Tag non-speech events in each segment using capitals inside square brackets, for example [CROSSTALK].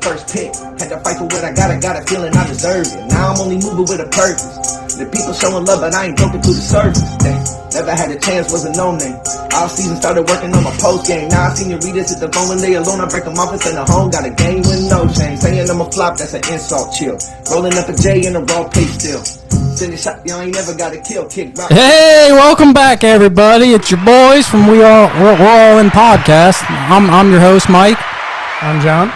First pick, had to fight for what I got. I got a feeling I deserve it. Now I'm only moving with a purpose. The people showing love, but I ain't broken through the surface. Eh, Never had a chance, was a no name. All season started working on my post game. Now I seen you readers at the phone when they alone. I break them off and send a home. Got a game with no shame. Saying I'm a flop, that's an insult. Chill. Rolling up a J in a raw pace still. Send a shot, y'all ain't never got a kill. Kick rock. Hey, welcome back, everybody. It's your boys from We All We're, we're All In podcast. I'm I'm your host, Mike. I'm John.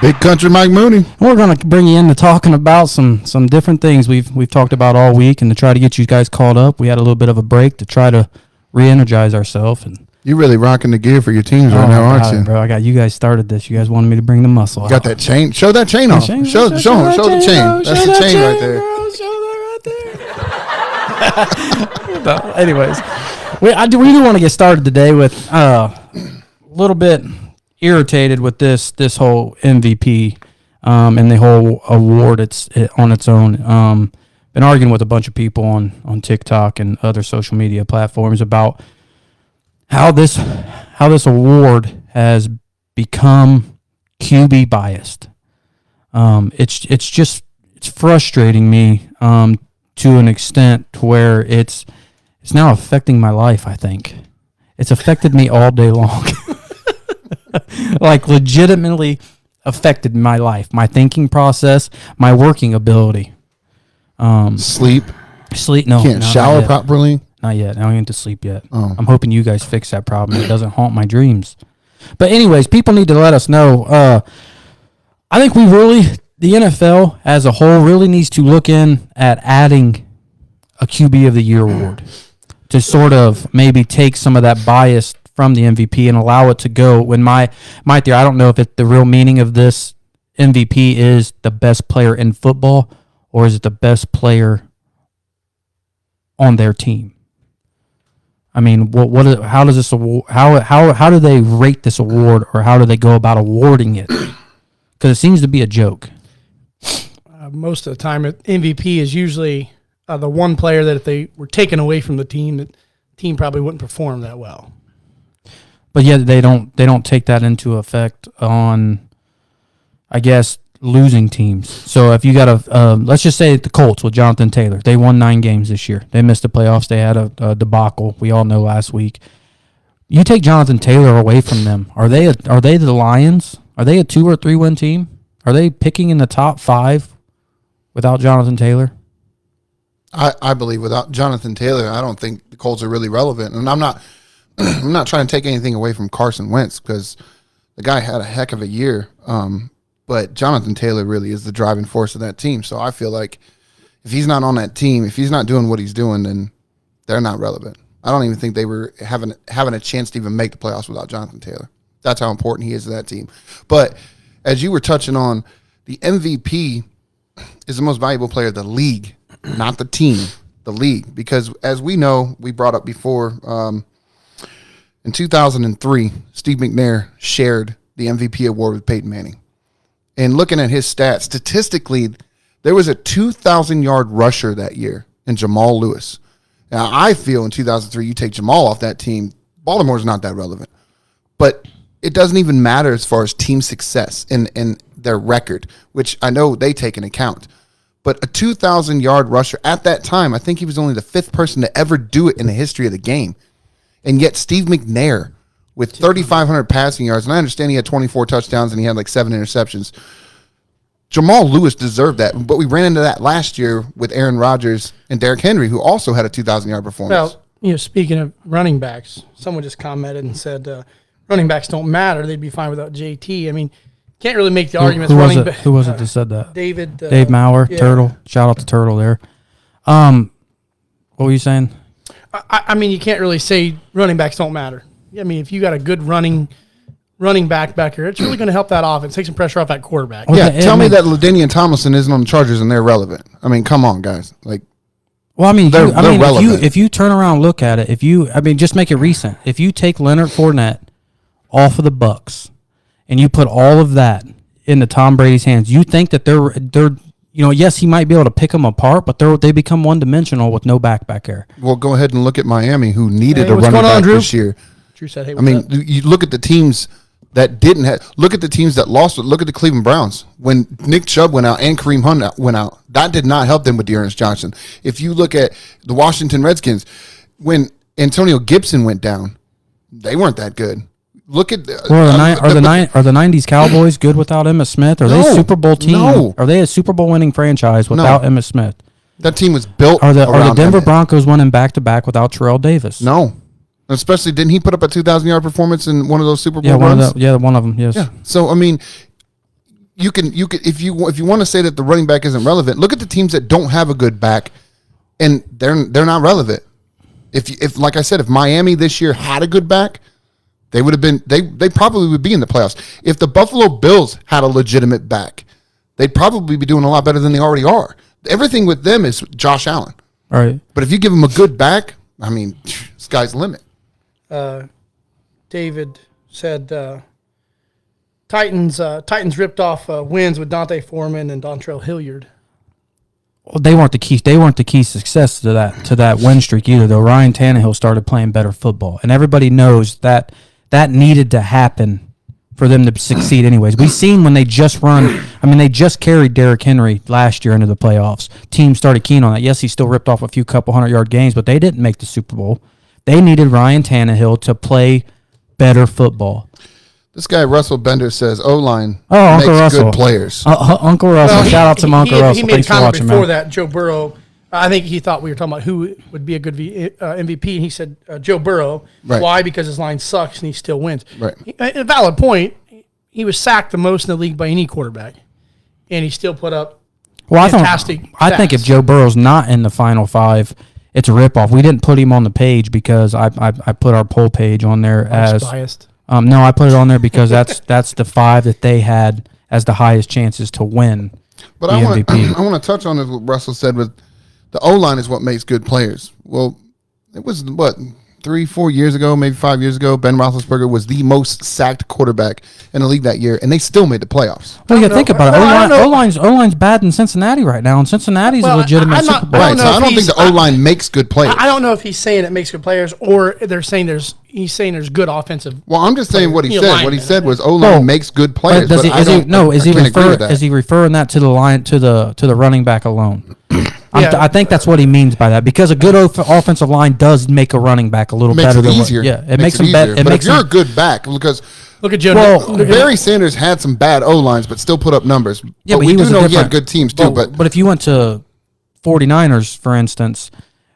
Big Country Mike Mooney. We're gonna bring you into talking about some some different things we've we've talked about all week, and to try to get you guys caught up. We had a little bit of a break to try to re-energize ourselves. And you're really rocking the gear for your teams right Oh now, aren't you? bro? I got you guys started this. You guys wanted me to bring the muscle. Got out. that chain? Show that chain off. Chain- Show, show, show, show the chain. bro. That's the that chain right there. bro. Show that right there. [LAUGHS] No, anyways, we I do, we do want to get started today with uh, a little bit irritated with this this whole MVP um, and the whole award it's it, on its own. Um, been arguing with a bunch of people on on TikTok and other social media platforms about how this how this award has become QB biased. Um, it's it's just it's frustrating me um, to an extent to where it's it's now affecting my life. I think it's affected me all day long. [LAUGHS] [LAUGHS] like legitimately affected my life, my thinking process, my working ability. Um, Sleep. sleep. No, Can't no, not shower yet. properly. Not yet. I don't get to sleep yet. Oh. I'm hoping you guys fix that problem. It doesn't haunt my dreams. But anyways, people need to let us know. Uh, I think we really, the NFL as a whole, really needs to look in at adding a QB of the Year award to sort of maybe take some of that bias from the MVP and allow it to go. When my my theory, I don't know if it, the real meaning of this MVP is the best player in football or is it the best player on their team. I mean, what what how does this how how how do they rate this award or how do they go about awarding it? [CLEARS THROAT] Because it seems to be a joke. Uh, most of the time, MVP is usually uh, the one player that if they were taken away from the team, that team probably wouldn't perform that well. But yet they don't they don't take that into effect on i guess losing teams. So if you got a uh, let's just say the colts with jonathan taylor they won nine games this year. They missed the playoffs. They had a, a debacle. We all know last week. You take jonathan taylor away from them. Are they a, are they the lions? Are they a two or three win team? Are they picking in the top five without jonathan taylor? I, I believe without Jonathan Taylor, I don't think the Colts are really relevant. And I'm not [CLEARS THROAT] I'm not trying to take anything away from Carson Wentz because the guy had a heck of a year. Um, but Jonathan Taylor really is the driving force of that team. So I feel like if he's not on that team, if he's not doing what he's doing, then they're not relevant. I don't even think they were having having a chance to even make the playoffs without Jonathan Taylor. That's how important he is to that team. But as you were touching on, the MVP is the most valuable player of the league, not the team, the league. Because as we know, we brought up before, um, in 2003, Steve McNair shared the MVP award with Peyton Manning. And looking at his stats, statistically, there was a 2,000 yard rusher that year in Jamal Lewis. Now, I feel in 2003, you take Jamal off that team, Baltimore's not that relevant. But it doesn't even matter as far as team success and, and their record, which I know they take into account. But a 2,000 yard rusher at that time, I think he was only the fifth person to ever do it in the history of the game. And yet, Steve McNair with 3,500 passing yards, and I understand he had 24 touchdowns and he had like seven interceptions. Jamal Lewis deserved that, but we ran into that last year with Aaron Rodgers and Derrick Henry, who also had a 2,000 yard performance. Well, you know, speaking of running backs, someone just commented and said uh, running backs don't matter; they'd be fine without JT. I mean, can't really make the who, arguments. who was running it back. who was it that said that David. Uh, dave maurer yeah. turtle shout out to turtle there um what were you saying I, I mean, you can't really say running backs don't matter. I mean, if you got a good running running back back here, it's really going to help that offense, take some pressure off that quarterback. Well, yeah, tell me mean- that LaDainian Tomlinson isn't on the Chargers and they're relevant. I mean, come on, guys. Like, Well, I mean, They're- you, I they're mean, if you relevant. if you turn around and look at it, if you, I mean, just make it recent. If you take Leonard Fournette off of the Bucks and you put all of that into Tom Brady's hands, you think that they're they're, you know, yes, he might be able to pick them apart, but they're they become one dimensional with no back back there. well, go ahead and look at Miami, who needed Hey, a what's running going on, back Drew? this year. Drew said, "Hey, I mean, up? you look at the teams that didn't have. Look at the teams that lost. Look at the Cleveland Browns when Nick Chubb went out and Kareem Hunt went out. That did not help them with D'Ernest Johnson. If you look at the Washington Redskins, when Antonio Gibson went down, they weren't that good. Look at the, Or the, uh, are the ni- are the '90s Cowboys good without Emmitt Smith? Are they a Super Bowl team? no. Are they a Super Bowl winning franchise without Emmitt Smith? that team was built. Are the are the Denver. Broncos winning back to back without Terrell Davis? No, especially didn't he put up a two thousand yard performance in one of those Super Bowl Yeah, one runs? of the, yeah, one of them. Yes. Yeah. So I mean, you can you can if you if you want to say that the running back isn't relevant, look at the teams that don't have a good back, and they're they're not relevant. If you- if like I said, if Miami this year had a good back, they would have been they they probably would be in the playoffs. If the Buffalo Bills had a legitimate back, they'd probably be doing a lot better than they already are. Everything with them is Josh Allen. All right. But if you give them a good back, I mean, sky's the limit. David said uh, Titans uh, Titans ripped off uh, wins with D'Onta Foreman and Dontrell Hilliard. Well, they weren't the key. They weren't the key success to that to that win streak either. Though Ryan Tannehill started playing better football, and everybody knows that that needed to happen for them to succeed. Anyways, we seen when they just run. I mean, they just carried Derrick Henry last year into the playoffs. Teams started keen on that. Yes, he still ripped off a few couple hundred yard games, but they didn't make the Super Bowl. They needed Ryan Tannehill to play better football. This guy Russell Bender says O line Oh, makes Uncle Russell. good players. Uh, uh, Uncle Russell, shout out to He- Uncle he, Russell. He made a Thanks for comment watching, before man. that. Joe Burrow. I think he thought we were talking about who would be a good v, uh, MVP, and he said uh, Joe Burrow. Right. Why? Because his line sucks and he still wins. Right. He- A valid point. He was sacked the most in the league by any quarterback, and he still put up. Well, I, fantastic think, I think if. Joe Burrow's not in the final five, it's a ripoff. We didn't put him on the page because I I, I put our poll page on there as biased. um no I put it on there because that's [LAUGHS] that's the five that they had as the highest chances to win. But the [CLEARS THROAT] I want to MVP. I want to touch on this what Russell said with the O line is what makes good players. Well, it was what three, four years ago, maybe five years ago. Ben Roethlisberger was the most sacked quarterback in the league that year, and they still made the playoffs. Well, you think about it. Well, I O-line. O-line's, O-line's bad in Cincinnati right now, and Cincinnati's Well, a legitimate I'm not- Super Bowl. I Right. don't So I don't think the O line makes good players. I don't know if he's saying it makes good players, or they're saying there's he's saying there's good offensive. well, I'm just saying what he said. What he said was O line makes good But players. does he, I is he don't- no? Is I he can't refer, with he referring that to the line to the to the running back alone? [CLEARS THROAT] I'm Yeah. th- I think that's what he means by that because a good off- offensive line does make a running back a little makes better it than what- easier. yeah, it makes, him better. But makes if you're him, a good back, because Look at Joe. Well, look Barry Sanders had some bad O lines, but still put up numbers. Yeah, but, but we he do was a know he had good teams too. but, But but if you went to 49ers, for instance,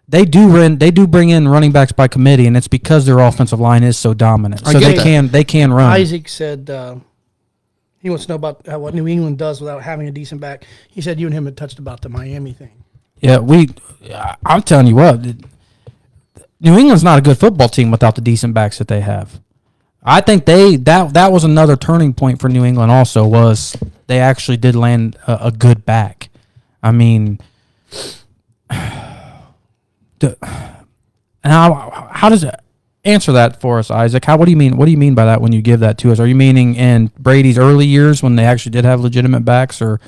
they do run, they do bring in running backs by committee, and it's because their offensive line is so dominant. I So they that. can they can run. Isaac said uh, he wants to know about uh, what New England does without having a decent back. He said you and him had touched about the Miami thing. Yeah, we. I'm telling you what, New England's not a good football team without the decent backs that they have. I think they that that was another turning point for New England. Also, was they actually did land a, a good back. I mean, [SIGHS] how how does it answer that for us, Isaac? How what do you mean? What do you mean by that when you give that to us? Are you meaning in Brady's early years when they actually did have legitimate backs, or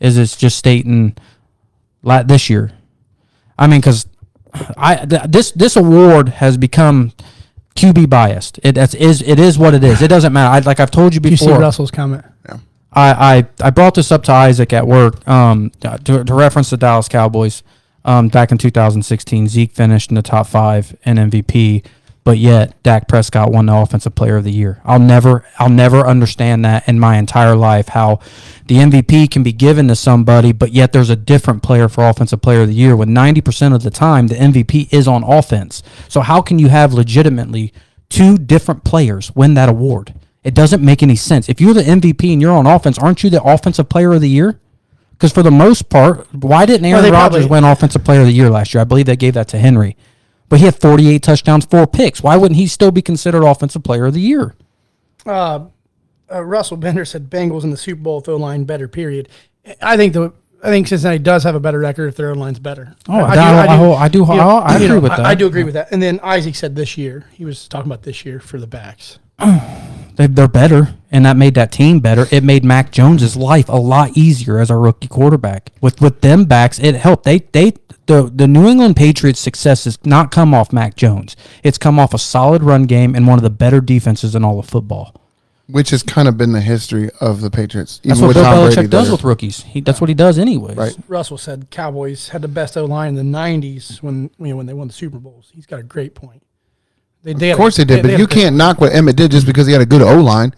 is this just stating? La- this year. I mean, because I th- this this award has become QB biased. It that's, is it is what it is. It doesn't matter. I, like I've told you before. You see before. Russell's comment. Yeah. I, I I brought this up to Isaac at work um, to, to reference the Dallas Cowboys um, back in 2016. Zeke finished in the top five in MVP, but yet Dak Prescott won the Offensive Player of the Year. I'll never I'll never understand that in my entire life how the MVP can be given to somebody, but yet there's a different player for Offensive Player of the Year. When 90% of the time the MVP is on offense, so how can you have legitimately two different players win that award? It doesn't make any sense. If you're the MVP and you're on offense, aren't you the offensive player of the year? Because for the most part, why didn't Aaron they Rodgers probably- win offensive player of the year last year? I believe they gave that to Henry. But he had 48 touchdowns, four picks. Why wouldn't he still be considered offensive player of the year? Uh, Russell Bender said Bengals in the Super Bowl O line better. Period. I think the I think Cincinnati does have a better record if their O line's better. Oh, I- I- I do- you know, I you agree with that. I do agree with that. And then Isaac said this year he was talking about this year for the backs. [CLEARS THROAT] They, they're better, and that made that team better. It made Mac Jones's life a lot easier as a rookie quarterback. With with them backs, it helped. They they the the New England Patriots' success has not come off Mac Jones. It's come off a solid run game and one of the better defenses in all of football. which has kind of been the history of the Patriots. That's even what with Bill Tom Belichick Brady does there. with rookies. He, that's what he does anyways. Right. Russell said Cowboys had the best O line in the '90s when you know when they won the Super Bowls. He's got a great point. They, they Of course they did, but you can't knock what Emmitt did just because he had a good O line.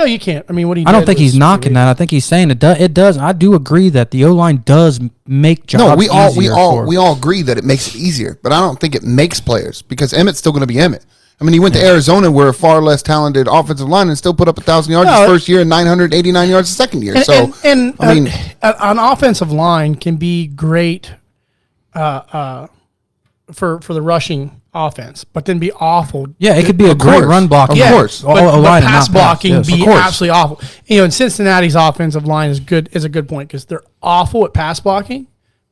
No, you can't. I mean, what do you? I don't think he's knocking that. I think he's saying it does. It does. I do agree that the O line does make jobs. No, we all we all for- we all agree that it makes it easier, but I don't think it makes players because Emmitt's still going to be Emmitt. I mean, he went to Arizona where a far less talented offensive line and still put up a thousand yards No, his first year and nine hundred eighty nine yards the second year. And, so and, and, I mean, uh, an offensive line can be great uh, uh, for for the rushing offense, but then be awful. Yeah, it could be a Of great run blocking. Of yeah, course. But, O- but line pass not pass, blocking yes. be absolutely awful. You know, and Cincinnati's offensive line is good is a good point because they're awful at pass blocking,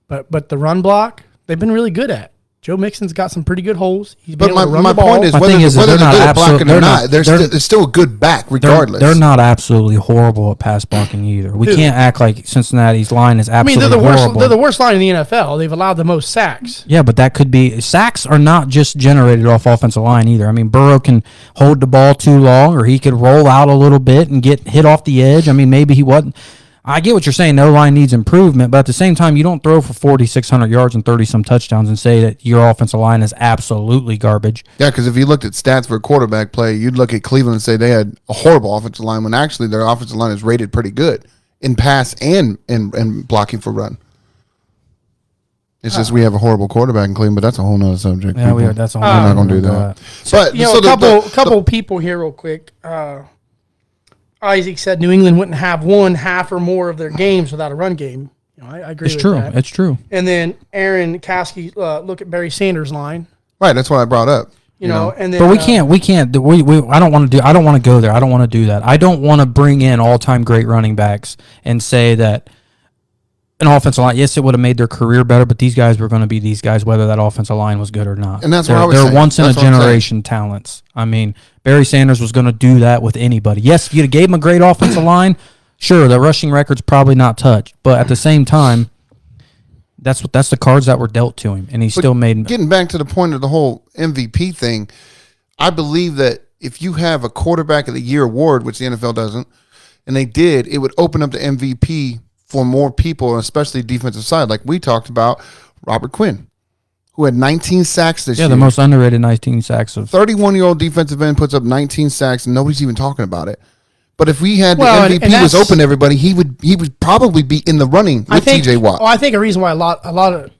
but but the run block they've been really good at. Joe Mixon's got some pretty good holes. He's been but my, my point is My whether, is whether they're they're, not good at blocking they're or not- not, they're, they're- still, they're still a good back They're, regardless. they're not absolutely horrible at pass blocking either. We Who? can't act like Cincinnati's line is absolutely I mean, they're the worst. They're the worst line in the NFL. They've allowed the most sacks. Yeah, but that could be sacks are not just generated off offensive line either. I mean, Burrow can hold the ball too long, or he could roll out a little bit and get hit off the edge. I mean, maybe he wasn't. I get what you're saying. No line needs improvement, but at the same time, you don't throw for 4,600 yards and 30 some touchdowns and say that your offensive line is absolutely garbage. Yeah, because if you looked at stats for quarterback play, you'd look at Cleveland and say they had a horrible offensive line when actually their offensive line is rated pretty good in pass and in, in blocking for run. It's just we have a horrible quarterback in Cleveland, but that's a whole nother subject. Yeah, we are. That's all. We're not gonna do that. But You know, so a the- couple the- couple people here, real quick. Uh, Isaac said New England wouldn't have won half or more of their games without a run game. You know, I, I agree. It's with true. That. It's true. and then Aaron Caskey, uh, look at Barry Sanders' line. right, that's what I brought up. You, know, and then But we uh, can't. We can't. We, we. I don't want to do. I don't want to go there. I don't want to do that. I don't want to bring in all-time great running backs and say that an offensive line. Yes, it would have made their career better, but these guys were going to be these guys, whether that offensive line was good or not. And that's what they're, I was They're saying. once in That's a what generation talents. I mean, Barry Sanders was going to do that with anybody. Yes, if you gave him a great offensive [COUGHS] line, sure, the rushing record's probably not touched, but at the same time. That's what that's the cards that were dealt to him, and he But still made. Getting back to the point of the whole MVP thing, I believe that if you have a quarterback of the year award, which the NFL doesn't, and they did, it would open up the MVP for more people, especially defensive side, like we talked about Robert Quinn, who had 19 sacks this Yeah, year. Yeah, the most underrated 19 sacks of 31 year old defensive end puts up 19 sacks, and nobody's even talking about it. But if we had the Well, and- MVP and was open to everybody, he would he would probably be in the running with think, TJ Watt. Well, I think a reason why a lot, a lot of,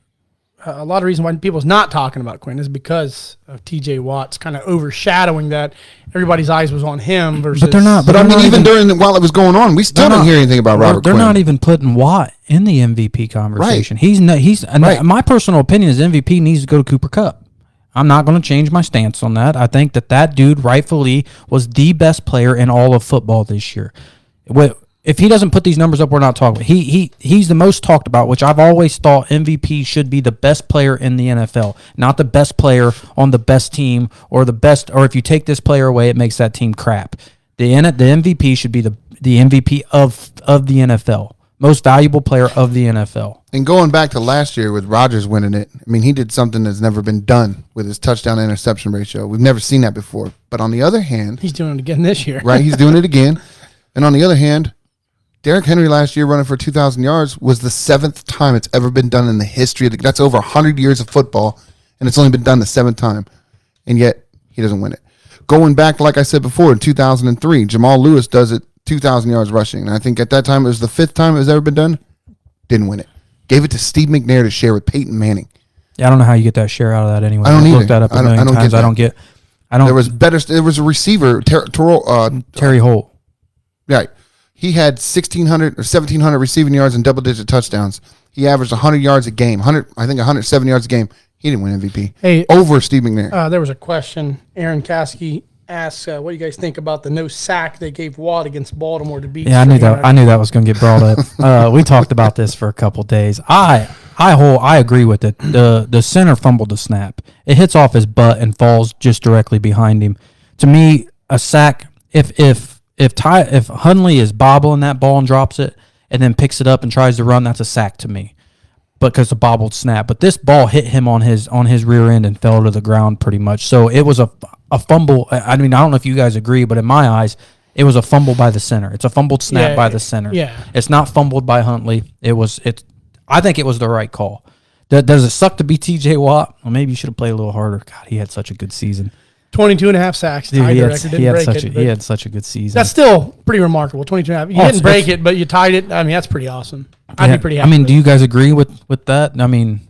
a lot of reason why people's not talking about Quinn is because of T.J. Watt's kind of overshadowing that. Everybody's eyes was on him versus. But they're not- but I they're mean, even even- during the, while it was going on, we still They're didn't not- hear anything about They're, Robert they're Quinn. not even putting Watt in the MVP conversation. Right. He's no, he's and Right. my personal opinion is MVP needs to go to Cooper Kupp. I'm not going to change my stance on that. I think that that dude rightfully was the best player in all of football this year. Wh- If he doesn't put these numbers up, we're not talking. He he he's the most talked about, which I've always thought MVP should be the best player in the NFL, not the best player on the best team or the best. Or if you take this player away, it makes that team crap. The N- the MVP should be the the MVP of of the NFL, most valuable player of the NFL. And going back to last year with Rodgers winning it, I mean, he did something that's never been done with his touchdown interception ratio. We've never seen that before. But on the other hand, He's doing it again this year. right, he's doing it again. [LAUGHS] And on the other hand, Derrick Henry last year running for 2,000 yards was the seventh time it's ever been done in the history of the. That's over 100 years of football, and it's only been done the seventh time. And yet, he doesn't win it. Going back, like I said before, in 2003, Jamal Lewis does it 2,000 yards rushing. And I think at that time it was the fifth time it was ever been done. Didn't win it. Gave it to Steve McNair to share with Peyton Manning. Yeah, I don't know how you get that share out of that anyway. I don't I've either. that up a I don't- I don't get times. I don't get. I don't. There was better. There was a receiver, Ter- Terrell, uh, Torry Holt. Right. He had 1,600 or 1,700 receiving yards and double digit touchdowns. He averaged 100 yards a game, 100, I think 107 yards a game. He didn't win MVP. Hey, Over Steve McNair. Uh, there was a question. Aaron Kasky asked, uh, "What do you guys think about the no sack they gave Watt against Baltimore to beat?" Yeah, I knew that. I knew that was going to get brought up. [LAUGHS] Uh, we talked about this for a couple days. I, I whole, I agree with it. the The center fumbled the snap. It hits off his butt and falls just directly behind him. To me, a sack. If if if Ty, if Huntley is bobbling that ball and drops it, and then picks it up and tries to run, that's a sack to me. But because the bobbled snap, but this ball hit him on his on his rear end and fell to the ground pretty much. So it was a a fumble. I mean, I don't know if you guys agree, but in my eyes, It was a fumble by the center. It's a fumbled snap Yeah, by the center. yeah. It's not fumbled by Huntley. It was it. I think it was the right call. Does, does it suck to be T.J. Watt? Well, maybe you should have played a little harder. God, he had such a good season. 22 and a half sacks. Dude, tied he the had, record. Didn't had break such it. a, he had such a good season. that's still pretty remarkable. 22 and a half. You Oh, didn't break it, but you tied it. I mean, that's pretty awesome. I'd Yeah. be pretty I mean, do you guys agree with with that? I mean,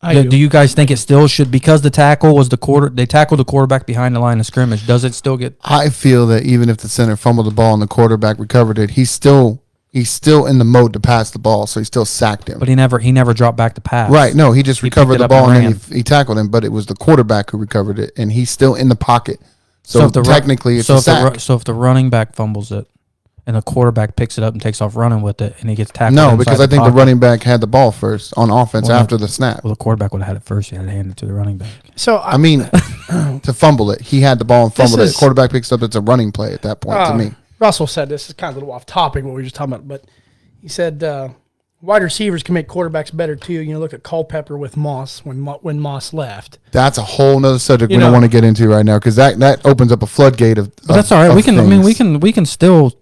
I do, do. do you guys think it still should because the tackle was the quarter? They tackled the quarterback behind the line of scrimmage. Does it still get? I feel that even if the center fumbled the ball and the quarterback recovered it, he's still he's still in the mode to pass the ball, so he still sacked him. But he never he never dropped back to pass. Right. No, he just He recovered the ball and and, then he, he tackled him, but it was the quarterback who recovered it, and he's still in the pocket. So, if the ru- technically, it's so a if the ru- so if the running back fumbles it, and the quarterback picks it up and takes off running with it, and he gets tackled. no, because I think the pocket, running back had the ball first on offense Well, after the snap. Well, the quarterback would have had it first. He had to hand it to the running back. So I, I mean, [LAUGHS] to fumble it, he had the ball and This fumbled is- it. Quarterback picks up. It's a running play at that point uh, to me. Russell said this is kind of a little off topic what we were just talking about, but he said uh, wide receivers can make quarterbacks better too. You know, look at Culpepper with Moss when when Moss left. That's a whole nother subject You we don't want to get into right now because that, that opens up a floodgate of. But that's all right. We can. I mean, we can. We can still.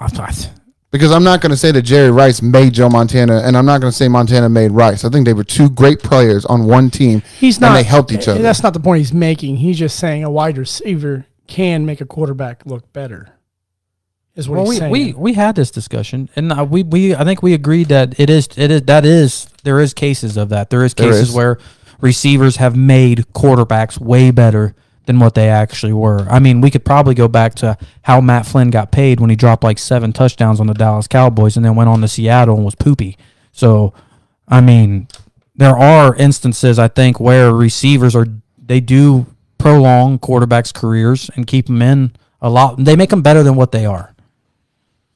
I thought. Because I'm not going to say that Jerry Rice made Joe Montana, and I'm not going to say Montana made Rice. I think they were two great players on one team, He's not. and they helped each other. That's not the point he's making. He's just saying a wide receiver can make a quarterback look better. Is what Well, he's we, saying. we we had this discussion, and uh, we we I think we agreed that it is it is that is there is cases of that. There is cases is. where receivers have made quarterbacks way better than what they actually were. I mean, we could probably go back to how Matt Flynn got paid when he dropped like seven touchdowns on the Dallas Cowboys and then went on to Seattle and was poopy. So, I mean, there are instances I think where receivers are they do prolong quarterbacks' careers and keep them in a lot. They make them better than what they are.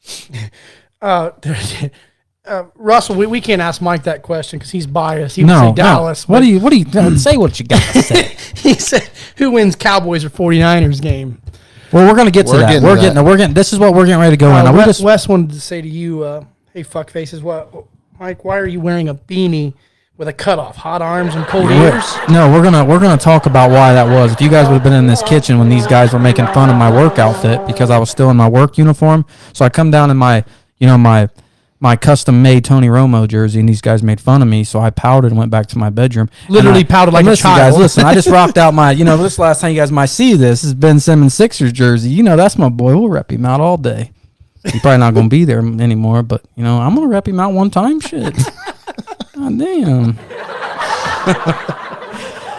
[LAUGHS] uh, [LAUGHS] uh, Russell, we, we can't ask Mike that question because he's biased. He would No, say no. Dallas. What do you? What do you [LAUGHS] say? What you got to say? he said, "Who wins Cowboys or 49ers game?" well, we're gonna get to We're that. getting we're to getting. that. We're getting. This is what we're getting ready to go in. Uh, Now, Wes, just Wes wanted to say to you, uh, "Hey, fuck faces, what, Mike? Why are you wearing a beanie with a cutoff? Hot arms and cold we're- ears?" no, we're gonna we're gonna talk about why that was. If you guys would have been in this kitchen when these guys were making fun of my work outfit because I was still in my work uniform, so I come down in my you know my my custom made Tony Romo jersey, and these guys made fun of me. So I pouted and went back to my bedroom. And Literally I- pouted like and a listen, child. Guys, listen, I just rocked out my you know [LAUGHS] this last time you guys might see this is Ben Simmons Sixers jersey. You know that's my boy. We'll rep him out all day. He's probably not gonna be there anymore, but you know I'm gonna rep him out one time. Shit. [LAUGHS] God damn. [LAUGHS]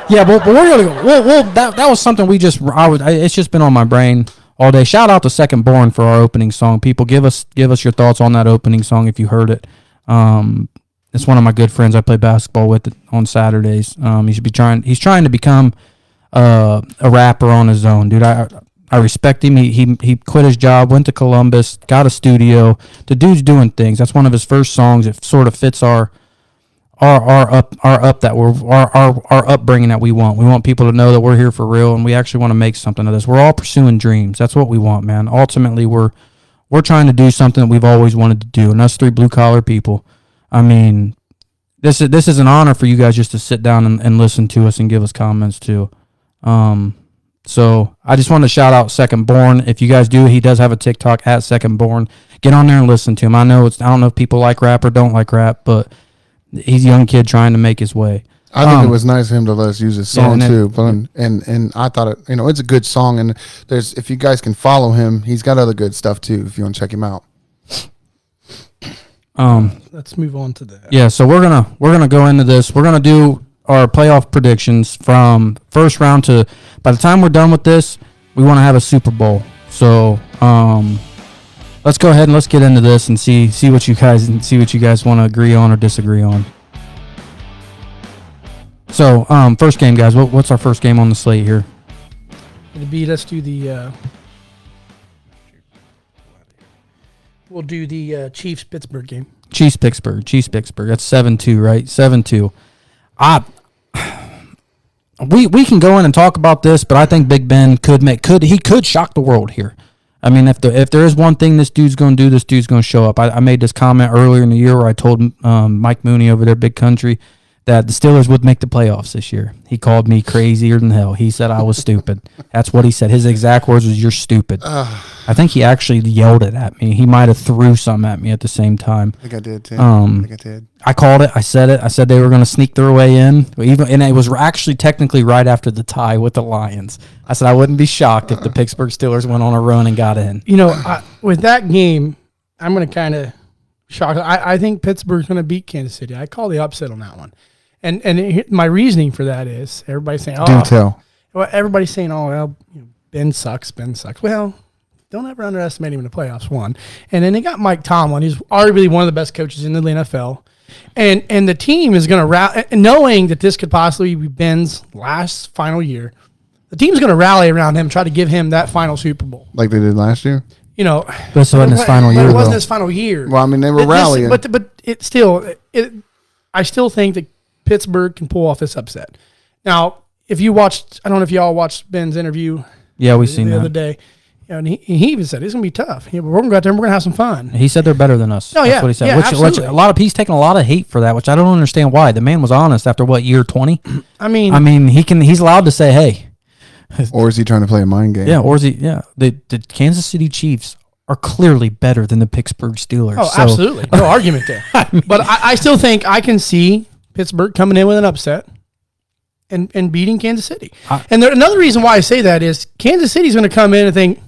yeah, but, but we're gonna go. Well, well, that that was something we just. I would. I, it's just been on my brain all day. Shout out to Second Born for our opening song. People, give us give us your thoughts on that opening song if you heard it. Um, it's one of my good friends I play basketball with on Saturdays. Um, he should be trying. He's trying to become uh, a rapper on his own, dude. I I respect him. He, he he quit his job, went to Columbus, got a studio. The dude's doing things. That's one of his first songs. It sort of fits our our our up our up that we're our, our our upbringing that we want. We want people to know that we're here for real and we actually want to make something of this. We're all pursuing dreams. That's what we want, man. Ultimately, we're we're trying to do something that we've always wanted to do. And us three blue collar people. I mean, this is this is an honor for you guys just to sit down and, and listen to us and give us comments too. Um, so I just want to shout out Second Born. If you guys do, he does have a TikTok at Second Born. Get on there and listen to him. I know it's I don't know if people like rap or don't like rap, but he's a young kid trying to make his way. I think Um, it was nice of him to let us use his yeah, song and it- too. But and and I thought it, you know, it's a good song. And there's if you guys can follow him, he's got other good stuff too. If you want to check him out, Um, Let's move on to that. yeah, so we're gonna we're gonna go into this. We're gonna do our playoff predictions from first round to. By the time we're done with this, we want to have a Super Bowl. So um, let's go ahead and let's get into this and see see what you guys and see what you guys want to agree on or disagree on. So um, first game, guys. What, what's our first game on the slate here? It'll be let's do the. Uh, we'll do the uh, Chiefs Pittsburgh game. Chiefs Pittsburgh. Chiefs Pittsburgh. That's seven two, right? Seven two. I we we can go in and talk about this, but I think Big Ben could make could he could shock the world here. I mean, if the if there is one thing this dude's going to do, this dude's going to show up. I, I made this comment earlier in the year where I told um, Mike Mooney over there, Big Country, that the Steelers would make the playoffs this year. He called me crazier than hell. He said I was [LAUGHS] stupid. That's what he said. His exact words was "You're stupid." I think he actually yelled it at me. He might have threw some at me at the same time. I think I did too. Um, I think I did. I called it. I said it. I said they were going to sneak their way in. Even and it was actually technically right after the tie with the Lions. I said I wouldn't be shocked if the Pittsburgh Steelers went on a run and got in. You know, I, with that game, I'm going to kind of shock. I, I think Pittsburgh's going to beat Kansas City. I call the upset on that one. And and it, my reasoning for that is everybody's saying, Do oh, tell. well, everybody's saying, oh, well, you know, Ben sucks. Ben sucks. Well, don't ever underestimate him in the playoffs. One, and then they got Mike Tomlin, who's arguably one of the best coaches in the NFL, and and the team is going to rally, knowing that this could possibly be Ben's last final year. The team's going to rally around him, try to give him that final Super Bowl. Like they did last year. You know, But this wasn't his final year. It wasn't though. his final year. Well, I mean, they were But this- rallying. but but it still, it, I still think that Pittsburgh can pull off this upset. Now, if you watched, I don't know if y'all watched Ben's interview Yeah, we seen the seen other that. day. You know, and he, he even said it's gonna be tough. He- we're gonna go out there and we're gonna have some fun. He said they're better than us. Oh, That's yeah. what he said. Yeah, which, which absolutely. a lot of he's taking a lot of hate for that, which I don't understand why. The man was honest after what year twenty. [CLEARS THROAT] I mean, I mean, he can. He's allowed to say, "Hey, [LAUGHS] or is he trying to play a mind game? yeah," or is he? Yeah, the the Kansas City Chiefs are clearly better than the Pittsburgh Steelers. oh, So, absolutely, no [LAUGHS] argument there. but I, I still think I can see Pittsburgh coming in with an upset and and beating Kansas City. I- and there, another reason why I say that is Kansas City's going to come in and think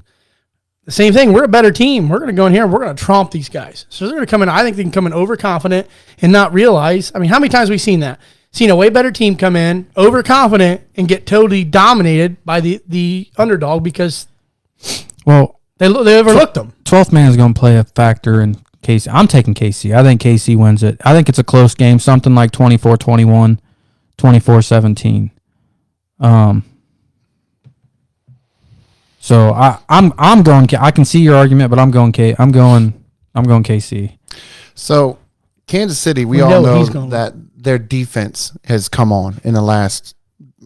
the same thing. We're a better team. We're going to go in here and we're going to tromp these guys. So they're going to come in. I think they can come in overconfident and not realize. I mean, how many times have we seen that? Seen a way better team come in overconfident and get totally dominated by the the underdog because Well, they they overlooked them. twelfth man is going to play a factor in KC. I'm taking KC. I think KC wins it. I think it's a close game, something like 24-21, 24-17. Um. So I, I'm I'm going. I can see your argument, but I'm going K. I'm going. I'm going KC. So Kansas City, we, We all know know that their defense has come on in the last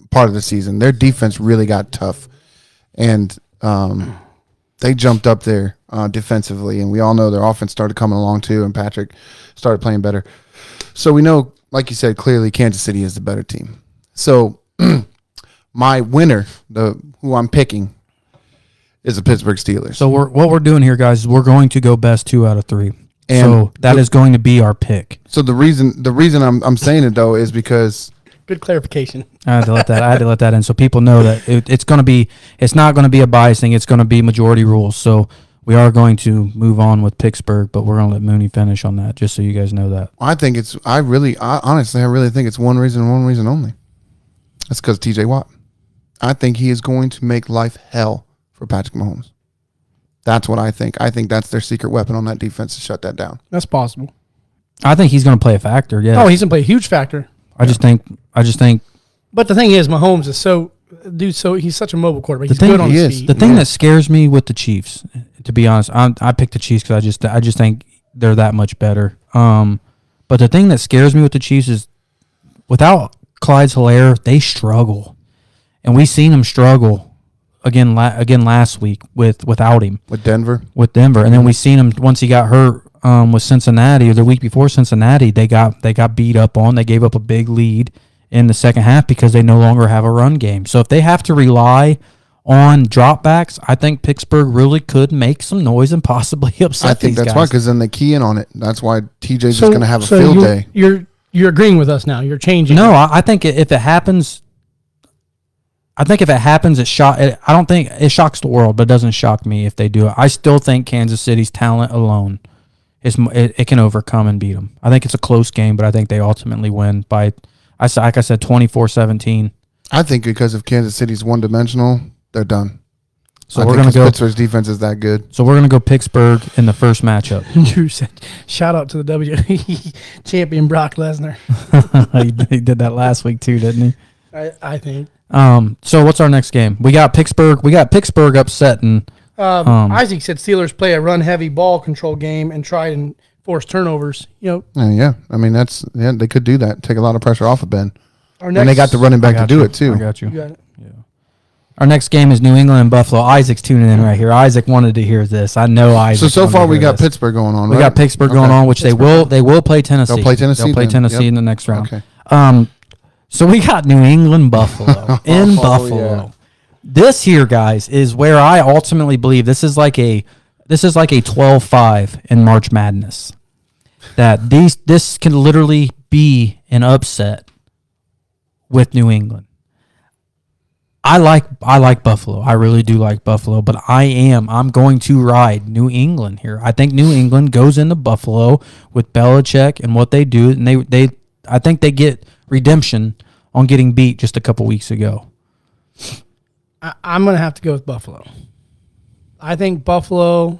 part of the season. Their defense really got tough, and um, they jumped up there uh, defensively. And we all know their offense started coming along too, and Patrick started playing better. So we know, like you said, clearly Kansas City is the better team. So [CLEARS THROAT] my winner, the who I'm picking, is the Pittsburgh Steelers. So we're what we're doing here, guys. Is we're going to go best two out of three. And so that the- is going to be our pick. So the reason the reason I'm I'm saying it though is because Good clarification. I had to let that. I had to let that in, so people know that it, it's going to be. It's not going to be a bias thing. It's going to be majority rules. So we are going to move on with Pittsburgh, but we're going to let Mooney finish on that, just so you guys know that. I think it's I really I, honestly I really think it's one reason one reason only. That's because T.J. Watt. I think he is going to make life hell for Patrick Mahomes. That's what I think. I think that's their secret weapon on that defense to shut that down. That's possible. I think he's going to play a factor. Yeah. Oh, he's gonna play a huge factor. I just think. I just think But the thing is, Mahomes is so dude. So he's such a mobile quarterback. He's thing- good on he his is. feet. the thing Yeah. that scares me with the Chiefs, to be honest, i I picked the Chiefs because I just I just think they're that much better. Um, but the thing that scares me with the Chiefs is without Clyde's Helaire, they struggle, and we seen them struggle again la- again last week with without him With Denver, with Denver, and then we seen him once he got hurt um, with Cincinnati or the week before Cincinnati. They got they got beat up on. They gave up a big lead in the second half because they no longer have a run game. So if they have to rely on dropbacks, I think Pittsburgh really could make some noise and possibly [LAUGHS] upset I think these that's why because then they key in on it. That's why TJ's So- just going to have a so field you're, day. You're you're agreeing with us now. You're changing. No, I, I think if it happens, I think if it happens, it shock. It, I don't think it shocks the world, but it doesn't shock me if they do it. I still think Kansas City's talent alone is it, it can overcome and beat them. I think it's a close game, but I think they ultimately win by, I s- like I said, 24-17. I think because if Kansas City's one dimensional, they're done. So I we're gonna go. Pittsburgh's defense is that good. So we're gonna go Pittsburgh in the first matchup. [LAUGHS] Drew said, "Shout out to the WWE [LAUGHS] champion Brock Lesnar." [LAUGHS] he, he did that last week too, didn't he? I, I think. Um. So what's our next game? We got Pittsburgh. We got Pittsburgh upsetting. Um, Um, Isaac said Steelers play a run heavy ball control game and try and force turnovers. You know, Uh, yeah, I mean that's yeah they could do that. Take a lot of pressure off of Ben, our next and they got the running back to got do you. it too. I got you. You got it. Our next game is New England and Buffalo. Isaac's tuning in right here. Isaac wanted to hear this. I know Isaac. So so far we got this. Pittsburgh going on. We right? got Pittsburgh going Okay. on, which they will they will play Tennessee. They'll play Tennessee They'll play. Tennessee Yep. in the next round. Okay. Um, so we got New England Buffalo [LAUGHS] in Buffalo. yeah. This here, guys, is where I ultimately believe this is like a this is like a 12-5 in March Madness. That these this can literally be an upset with New England. I like I like Buffalo. I really do like Buffalo, but I am I'm going to ride New England here. I think New England goes into Buffalo with Belichick and what they do, and they they I think they get redemption on getting beat just a couple weeks ago. I, I'm going to have to go with Buffalo. I think Buffalo.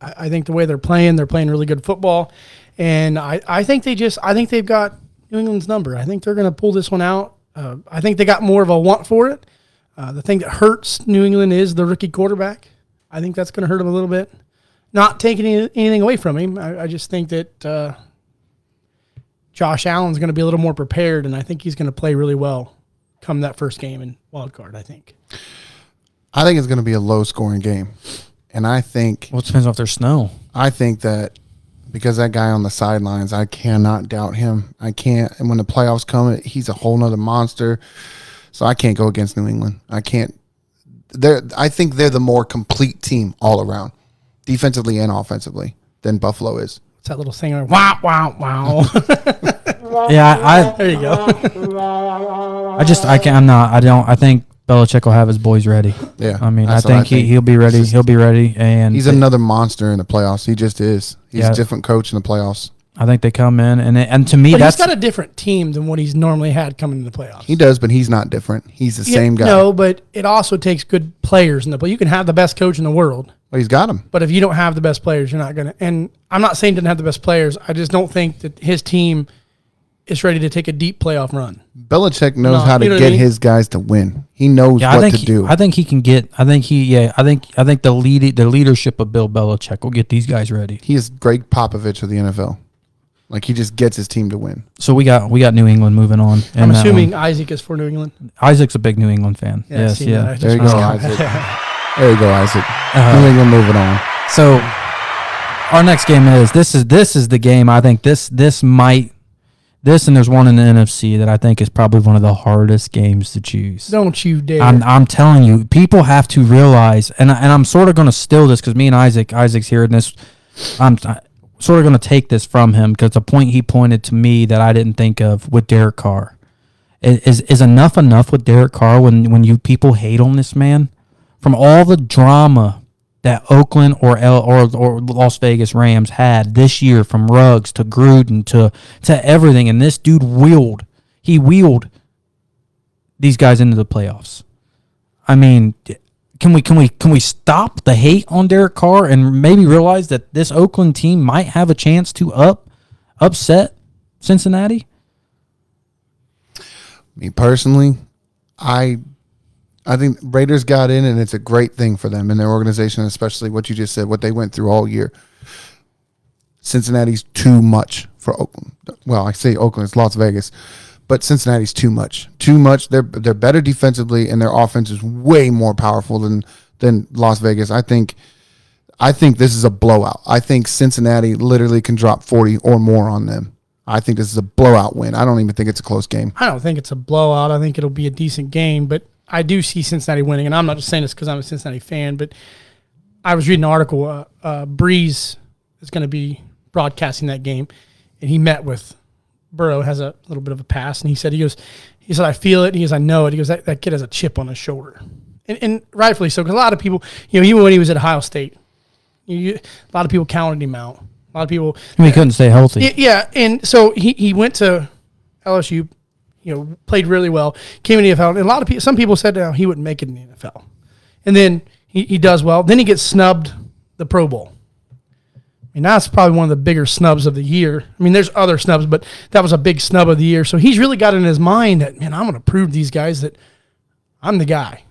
I, I think the way they're playing, they're playing really good football, and I, I think they just I think they've got New England's number. I think they're going to pull this one out. Uh, I think they got more of a want for it. Uh, the thing that hurts New England is the rookie quarterback. I think that's going to hurt him a little bit. Not taking any, anything away from him. I, I just think that uh, Josh Allen's going to be a little more prepared, and I think he's going to play really well come that first game in wild card. I think. I think it's going to be a low scoring game, and I think Well, it depends on if there's snow. I think that because that guy on the sidelines, I cannot doubt him. I can't. And when the playoffs come, he's a whole nother monster. So I can't go against New England. I can't. They're. I think they're the more complete team all around, defensively and offensively, than Buffalo is. It's that little singer. Wow, wow, wow. [LAUGHS] Yeah, I there you go. I just I can I'm not I don't I think Belichick will have his boys ready. Yeah, I mean I that's what think, he, he'll be ready. Just- he'll be ready, and He's another monster in the playoffs. He just is. He's Yeah. a different coach in the playoffs. I think they come in and they- and to me But that's he's got a different team than what he's normally had coming in the playoffs. He does, but he's not different. He's the Yeah, same guy. No, but it also takes good players in the play. You can have the best coach in the world, But he's got him. but if you don't have the best players, you're not gonna. And I'm not saying he didn't have the best players. I just don't think that his team is ready to take a deep playoff run. Belichick knows No, how to you know get I mean? his guys to win. He knows yeah, I what think to he- do. I think he can get I think he yeah I think I think the lead the leadership of Bill Belichick will get these guys ready. he is Gregg Popovich of the NFL. Like he just gets his team to win. So we got we got New England moving on. I'm assuming one. Isaac is for New England. Isaac's a big New England fan. Yeah, yes, see that. I yeah. just- [LAUGHS] There you go. Isaac. There you go, Isaac. New England moving on. So our next game is this is this is the game I think this this might this and there's one in the NFC that I think is probably one of the hardest games to choose. Don't you dare! I'm, I'm telling you, people have to realize, and, and I'm sort of going to steal this because me and Isaac, Isaac's here, and this, I'm I- sort of going to take this from him because the point he pointed to me that I didn't think of with Derek Carr is is enough enough with Derek Carr when when you people hate on this man from all the drama that Oakland or L or or Las Vegas Rams had this year from Ruggs to Gruden to to everything, and this dude wheeled, he wheeled these guys into the playoffs. I mean, can we can we can we stop the hate on Derek Carr and maybe realize that this Oakland team might have a chance to up upset Cincinnati? Me personally, I I think Raiders got in and it's a great thing for them and their organization, especially what you just said, what they went through all year. Cincinnati's too much for Oakland. Well, I say Oakland, it's Las Vegas, but Cincinnati's too much. Too much. They're they're better defensively and their offense is way more powerful than than Las Vegas. I think I think this is a blowout. I think Cincinnati literally can drop 40 or more on them. I think this is a blowout win. I don't even think it's a close game. I don't think it's a blowout. I think it'll be a decent game, but I do see Cincinnati winning. And I'm not just saying this because I'm a Cincinnati fan, but I was reading an article. Uh, uh, Brees is going to be broadcasting that game, and he met with Burrow. Has a little bit of a pass, and he said he goes, he said I feel it. He goes I know it. He goes that, that kid has a chip on his shoulder, and, and rightfully so because a lot of people, you know, even when he was at Ohio State, you, you, a lot of people counted him out. A lot of people He couldn't stay healthy. yeah, yeah, and so he, he went to LSU, you know, played really well, came in the NFL, and a lot of people, some people said uh, he wouldn't make it in the NFL, and then he, he does well. Then he gets snubbed the Pro Bowl. I mean, that's probably one of the bigger snubs of the year. I mean, there's other snubs, but that was a big snub of the year. So he's really got in his mind that man, I'm going to prove these guys that I'm the guy.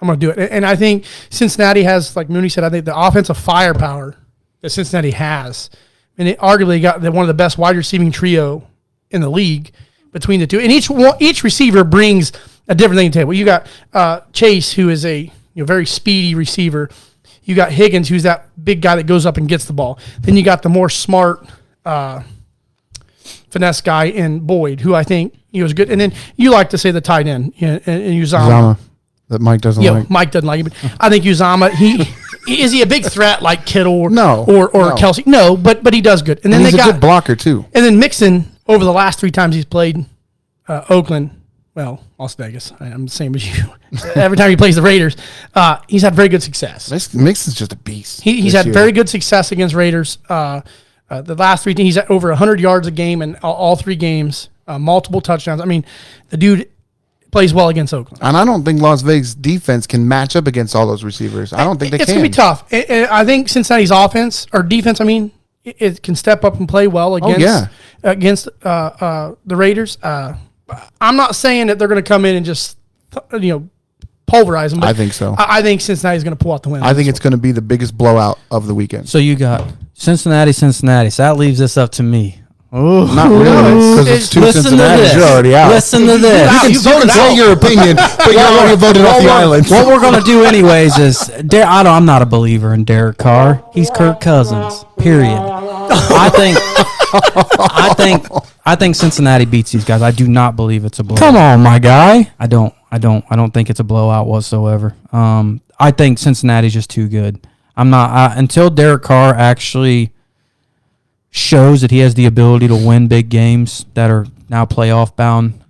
I'm going to do it. And- And I think Cincinnati has, like Mooney said, I think the offensive firepower that Cincinnati has. And it arguably got the, one of the best wide receiving trio in the league between the two. And each one, each receiver brings a different thing to the table. You got uh, Chase, who is a you know, very speedy receiver. You got Higgins, who's that big guy that goes up and gets the ball. Then you got the more smart uh, finesse guy in Boyd, who I think you He was good. And then you like to say the tight end, yeah, and, and Uzomah. Zama, that Mike doesn't Yeah, like. Mike doesn't like him. But I think Uzomah. He is he a big threat like Kittle or No, or or no. Kelsey? No, but but he does good. And then And they a got good blocker too. and then Mixon over the last three times he's played uh, Oakland, well Las Vegas. I- I'm the same as you. [LAUGHS] Every time he plays the Raiders, uh, he's had very good success. Mix- Mixon's just a beast. He, he's had year. very good success against Raiders. Uh, uh, the last three, he's at over 100 yards a game in all, all three games, uh, multiple touchdowns. I mean, the dude plays well against Oakland. And I don't think Las Vegas defense can match up against all those receivers. I don't think they it's can. gonna be tough. I- think Cincinnati's offense or defense, I mean, it, it can step up and play well against Oh, yeah. Against uh, uh, the Raiders. Uh, I'm not saying that they're going to come in and just you know pulverize them. But I think so. I, I think Cincinnati's going to pull out the win. I think it's going to be the biggest blowout of the weekend. So you got Cincinnati, Cincinnati. So that leaves this up to me. Oh, Not really, because it's- it's two listen to this. You're already out. Listen to this. Wow, you you voted can say out. your opinion, but [LAUGHS] you're already voted off the island. What we're gonna do [LAUGHS] anyways is, Der- I don't, I'm not a believer in Derek Carr. He's Kirk Cousins. Period. I think, I think, I think Cincinnati beats these guys. I do not believe it's a blowout. Come on, my guy. I don't, I don't, I don't think it's a blowout whatsoever. Um, I think Cincinnati's just too good. I'm not I, until Derek Carr actually shows that he has the ability to win big games that are now playoff bound.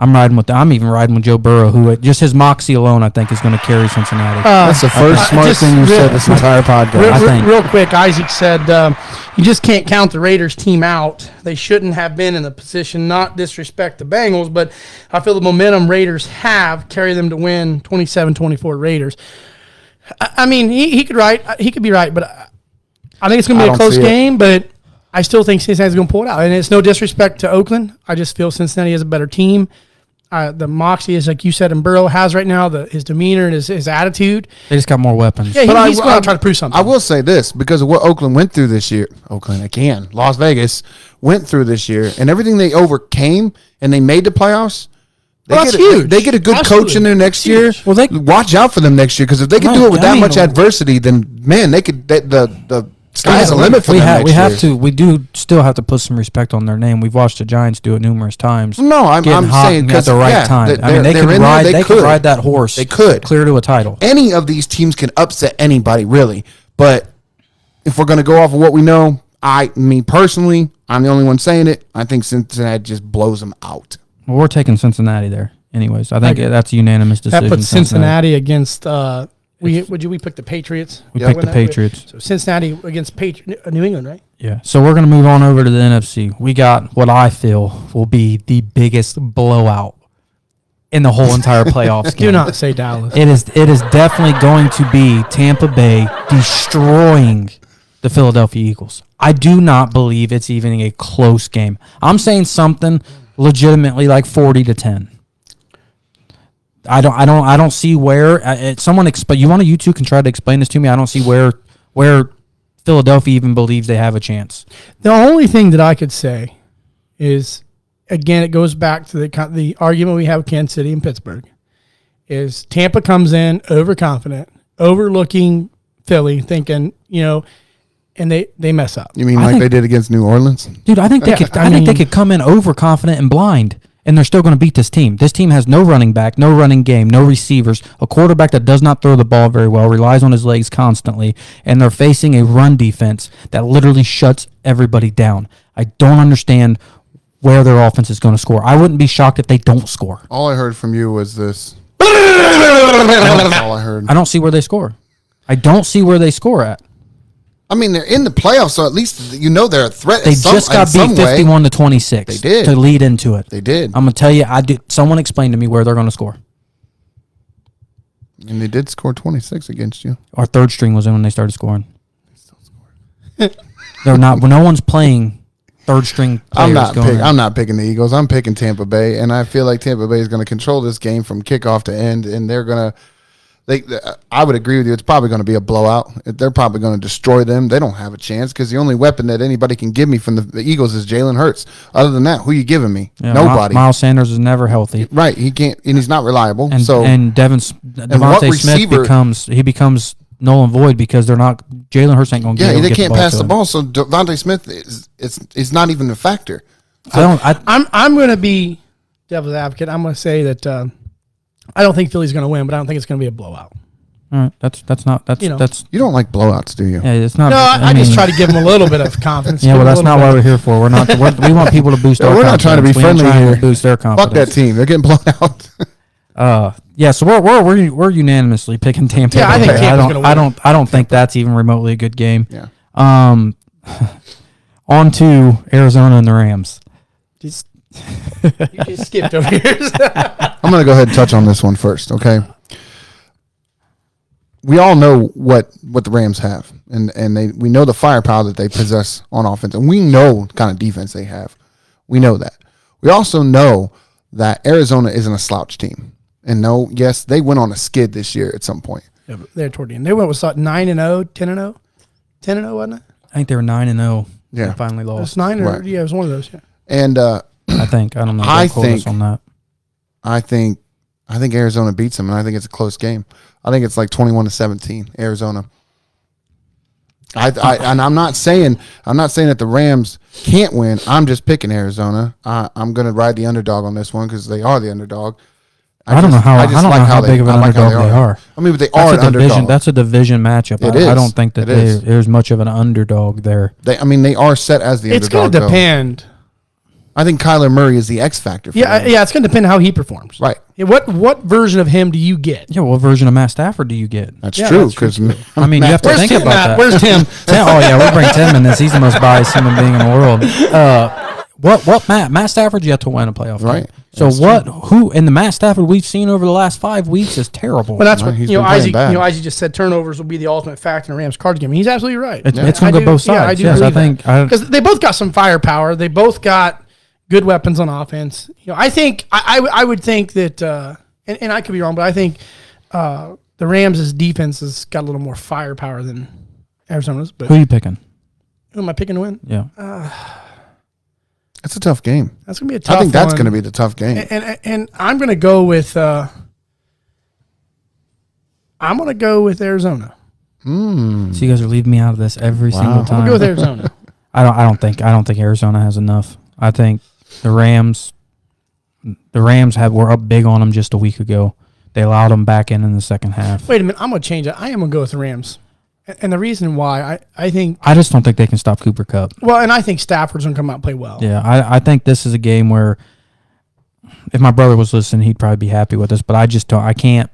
I'm riding with. I'm even riding with Joe Burrow, who just his moxie alone, I think, is going to carry Cincinnati. That's the first Uh, smart just thing you've real- said this entire podcast. Real, I real- think. real quick, Isaac said um, you just can't count the Raiders team out. They shouldn't have been in the position. Not disrespect the Bengals, but I feel the momentum Raiders have carry them to win 27-24 Raiders. I, I mean, he, he could right, he could be right, but I, I think it's going to be a close see it. game. But I still think Cincinnati's going to pull it out, and it's no disrespect to Oakland. I just feel Cincinnati is a better team. Uh, the moxie is like you said, and Burrow has right now the his demeanor and his, his attitude. they just got more weapons. Yeah, he, But I- he's going I- to try to prove something. I will say this because of what Oakland went through this year. Oakland again, Las Vegas went through this year, and everything they overcame, and they made the playoffs. They Well, get that's a, huge. They get a good Absolutely. coach in there next year. Well, they- watch out for them next year because if they can Right, do it with that mean, much adversity, then man, they could. They, the the sky's the limit for we them. have we next have to we do still have to put some respect on their name. We've watched the Giants do it numerous times. No, I'm, I'm saying and at the right yeah, time. I mean, they they're could in there, ride. They, They could could ride that horse. They could. clear to a title. any of these teams can upset anybody, really. But if we're going to go off of what we know, I, me personally, I'm the only one saying it. I think Cincinnati just blows them out. Well, we're taking Cincinnati there. Anyways, I think agree. that's a unanimous decision. That puts Cincinnati against. Uh, we would you we picked the Patriots. We Yeah. picked the? Patriots. So Cincinnati against Patri- uh, New England, right? Yeah. So we're gonna move on over to the NFC. We got what I feel will be the biggest blowout in the whole entire [LAUGHS] playoffs. Do not say Dallas. It is it is definitely going to be Tampa Bay destroying the Philadelphia Eagles. I do not believe it's even a close game. I'm saying something legitimately like 40 to 10. I don't I don't I don't see where uh, someone explain you want to you two can try to explain this to me. I don't see where where Philadelphia even believes they have a chance. The only thing that I could say is, again, it goes back to the the argument we have with Kansas City and Pittsburgh. Is Tampa comes in overconfident, overlooking Philly, thinking you know, and they they mess up. You mean I like think- they did against New Orleans? Dude, I think they could. I I, think they could come in overconfident and blind, and they're still going to beat this team. This team has no running back, no running game, no receivers, a quarterback that does not throw the ball very well, relies on his legs constantly, and they're facing a run defense that literally shuts everybody down. I don't understand where their offense is going to score. I wouldn't be shocked if they don't score. All I heard from you was this. [LAUGHS] That's all I heard. I don't see where they score. I don't see where they score at. I mean, they're in the playoffs, so at least you know they're a threat. They some, just got beat way. fifty-one to twenty-six. They did. to lead into it. They did, I'm gonna tell you. I did. Someone explain to me where they're going to score. and they did score 26 against you. Our third string was in when they started scoring. They're not. No one's playing third string. I'm not. Pick. I'm not picking the Eagles. I'm picking Tampa Bay, and I feel like Tampa Bay is going to control this game from kickoff to end, and they're going to. They, I would agree with you. It's probably going to be a blowout. They're probably going to destroy them. They don't have a chance because the only weapon that anybody can give me from the, the Eagles is Jalen Hurts. Other than that, who you giving me? Yeah, Nobody. Miles Sanders is never healthy, right? He can't, and he's not reliable. and so and Devin what DeVonta Smith receiver- becomes he becomes null and void because they're not. Jalen Hurts ain't going to yeah, they can't the pass the ball. So DeVonta Smith is it's is not even a factor. I don't. I, I'm I'm going to be devil's advocate, I'm going to say that uh, I don't think Philly's going to win, but I don't think it's going to be a blowout. All right, that's that's not that's You know. that's You don't like blowouts, do you? yeah, it's not. No, I, I, just mean- try to give them a little bit of confidence. Yeah, give well, 'em a that's little not what we're here for. We're not. [LAUGHS] We're, we want people to boost. Yeah, our we're not trying to be. We friendly here. to boost their confidence. Fuck that team. They're getting blown out. [LAUGHS] Uh, yeah. So we're we're we're, we're unanimously picking Tampa. Yeah, I think Bay. Tampa's don't. gonna win. I don't. I don't think that's even remotely a good game. yeah. Um, [LAUGHS] on to Arizona and the Rams. Just, you just skipped over here. [LAUGHS] I'm going to go ahead and touch on this one first, okay? We all know what what the Rams have, and and they we know the firepower that they possess on offense, and we know the kind of defense they have. We know that. We also know that Arizona isn't a slouch team, and no, yes, they went on a skid this year at some point. Yeah, but They're toward the end. They went with 9 and 0, 10 and 0? 10 and 0, wasn't it? I think they were nine and zero. Yeah. and finally It was 9 or, Right. yeah, it was one of those. Yeah. And uh, I think. I don't know. I Don't quote us think- on that. I think I think Arizona beats them, and I think it's a close game. I think it's like twenty-one to seventeen, Arizona. I, I and I'm not saying I'm not saying that the Rams can't win. I'm just picking Arizona. I, I'm going to ride the underdog on this one because they are the underdog. I don't know how- I don't know how big of an I like how underdog they are. I mean, but they That's are a an division. underdog. That's a division matchup. It I, I don't think that they, there's much of an underdog there. They, I mean, they are set as the It's going underdog. to though. Depend. I think Kyler Murray is the X factor. For Yeah, them. yeah, it's going to depend how he performs. right. Yeah, what what version of him do you get? Yeah, what version of Matt Stafford do you get? That's Yeah, true. Because [LAUGHS] I mean, you have to think Tim about at? that. Where's Tim? [LAUGHS] Tim- oh yeah, we bring Tim in this. He's the most biased human being in the world. Uh, what what Matt Matt Stafford's yet to win a playoff Right. game. So That's what who and the Matt Stafford we've seen over the last five weeks is terrible. Well, that's Well, what he's you know. been playing Isaac, bad. you know, Isaac just said turnovers will be the ultimate factor in a Rams Cards game. He's absolutely right. It- Yeah. It's going I to go do- both yeah, I sides. do yes, I think. Because they both got some firepower. They both got good weapons on offense. You know, I think I I would think that, uh, and, and I could be wrong, but I think uh, the Rams' defense has got a little more firepower than Arizona's. But who are you picking? Who am I picking to win? Yeah, it's a tough game. That's gonna be a tough. I think that's one. going to be the tough game. And, and and I'm gonna go with. Uh, I'm gonna go with Arizona. so you guys are leaving me out of this every single time. I'm gonna time. go with Arizona. [LAUGHS] I don't. I don't think. I don't think Arizona has enough. I think the Rams. The Rams have were up big on them just a week ago. They allowed them back in in the second half. Wait a minute. I'm gonna change it. I am gonna go with the Rams. And the reason why I, I think I just don't think they can stop Cooper Kupp. well, and I think Stafford's gonna come out and play well. Yeah, I, I think this is a game where if my brother was listening, he'd probably be happy with us. But I just don't. I can't.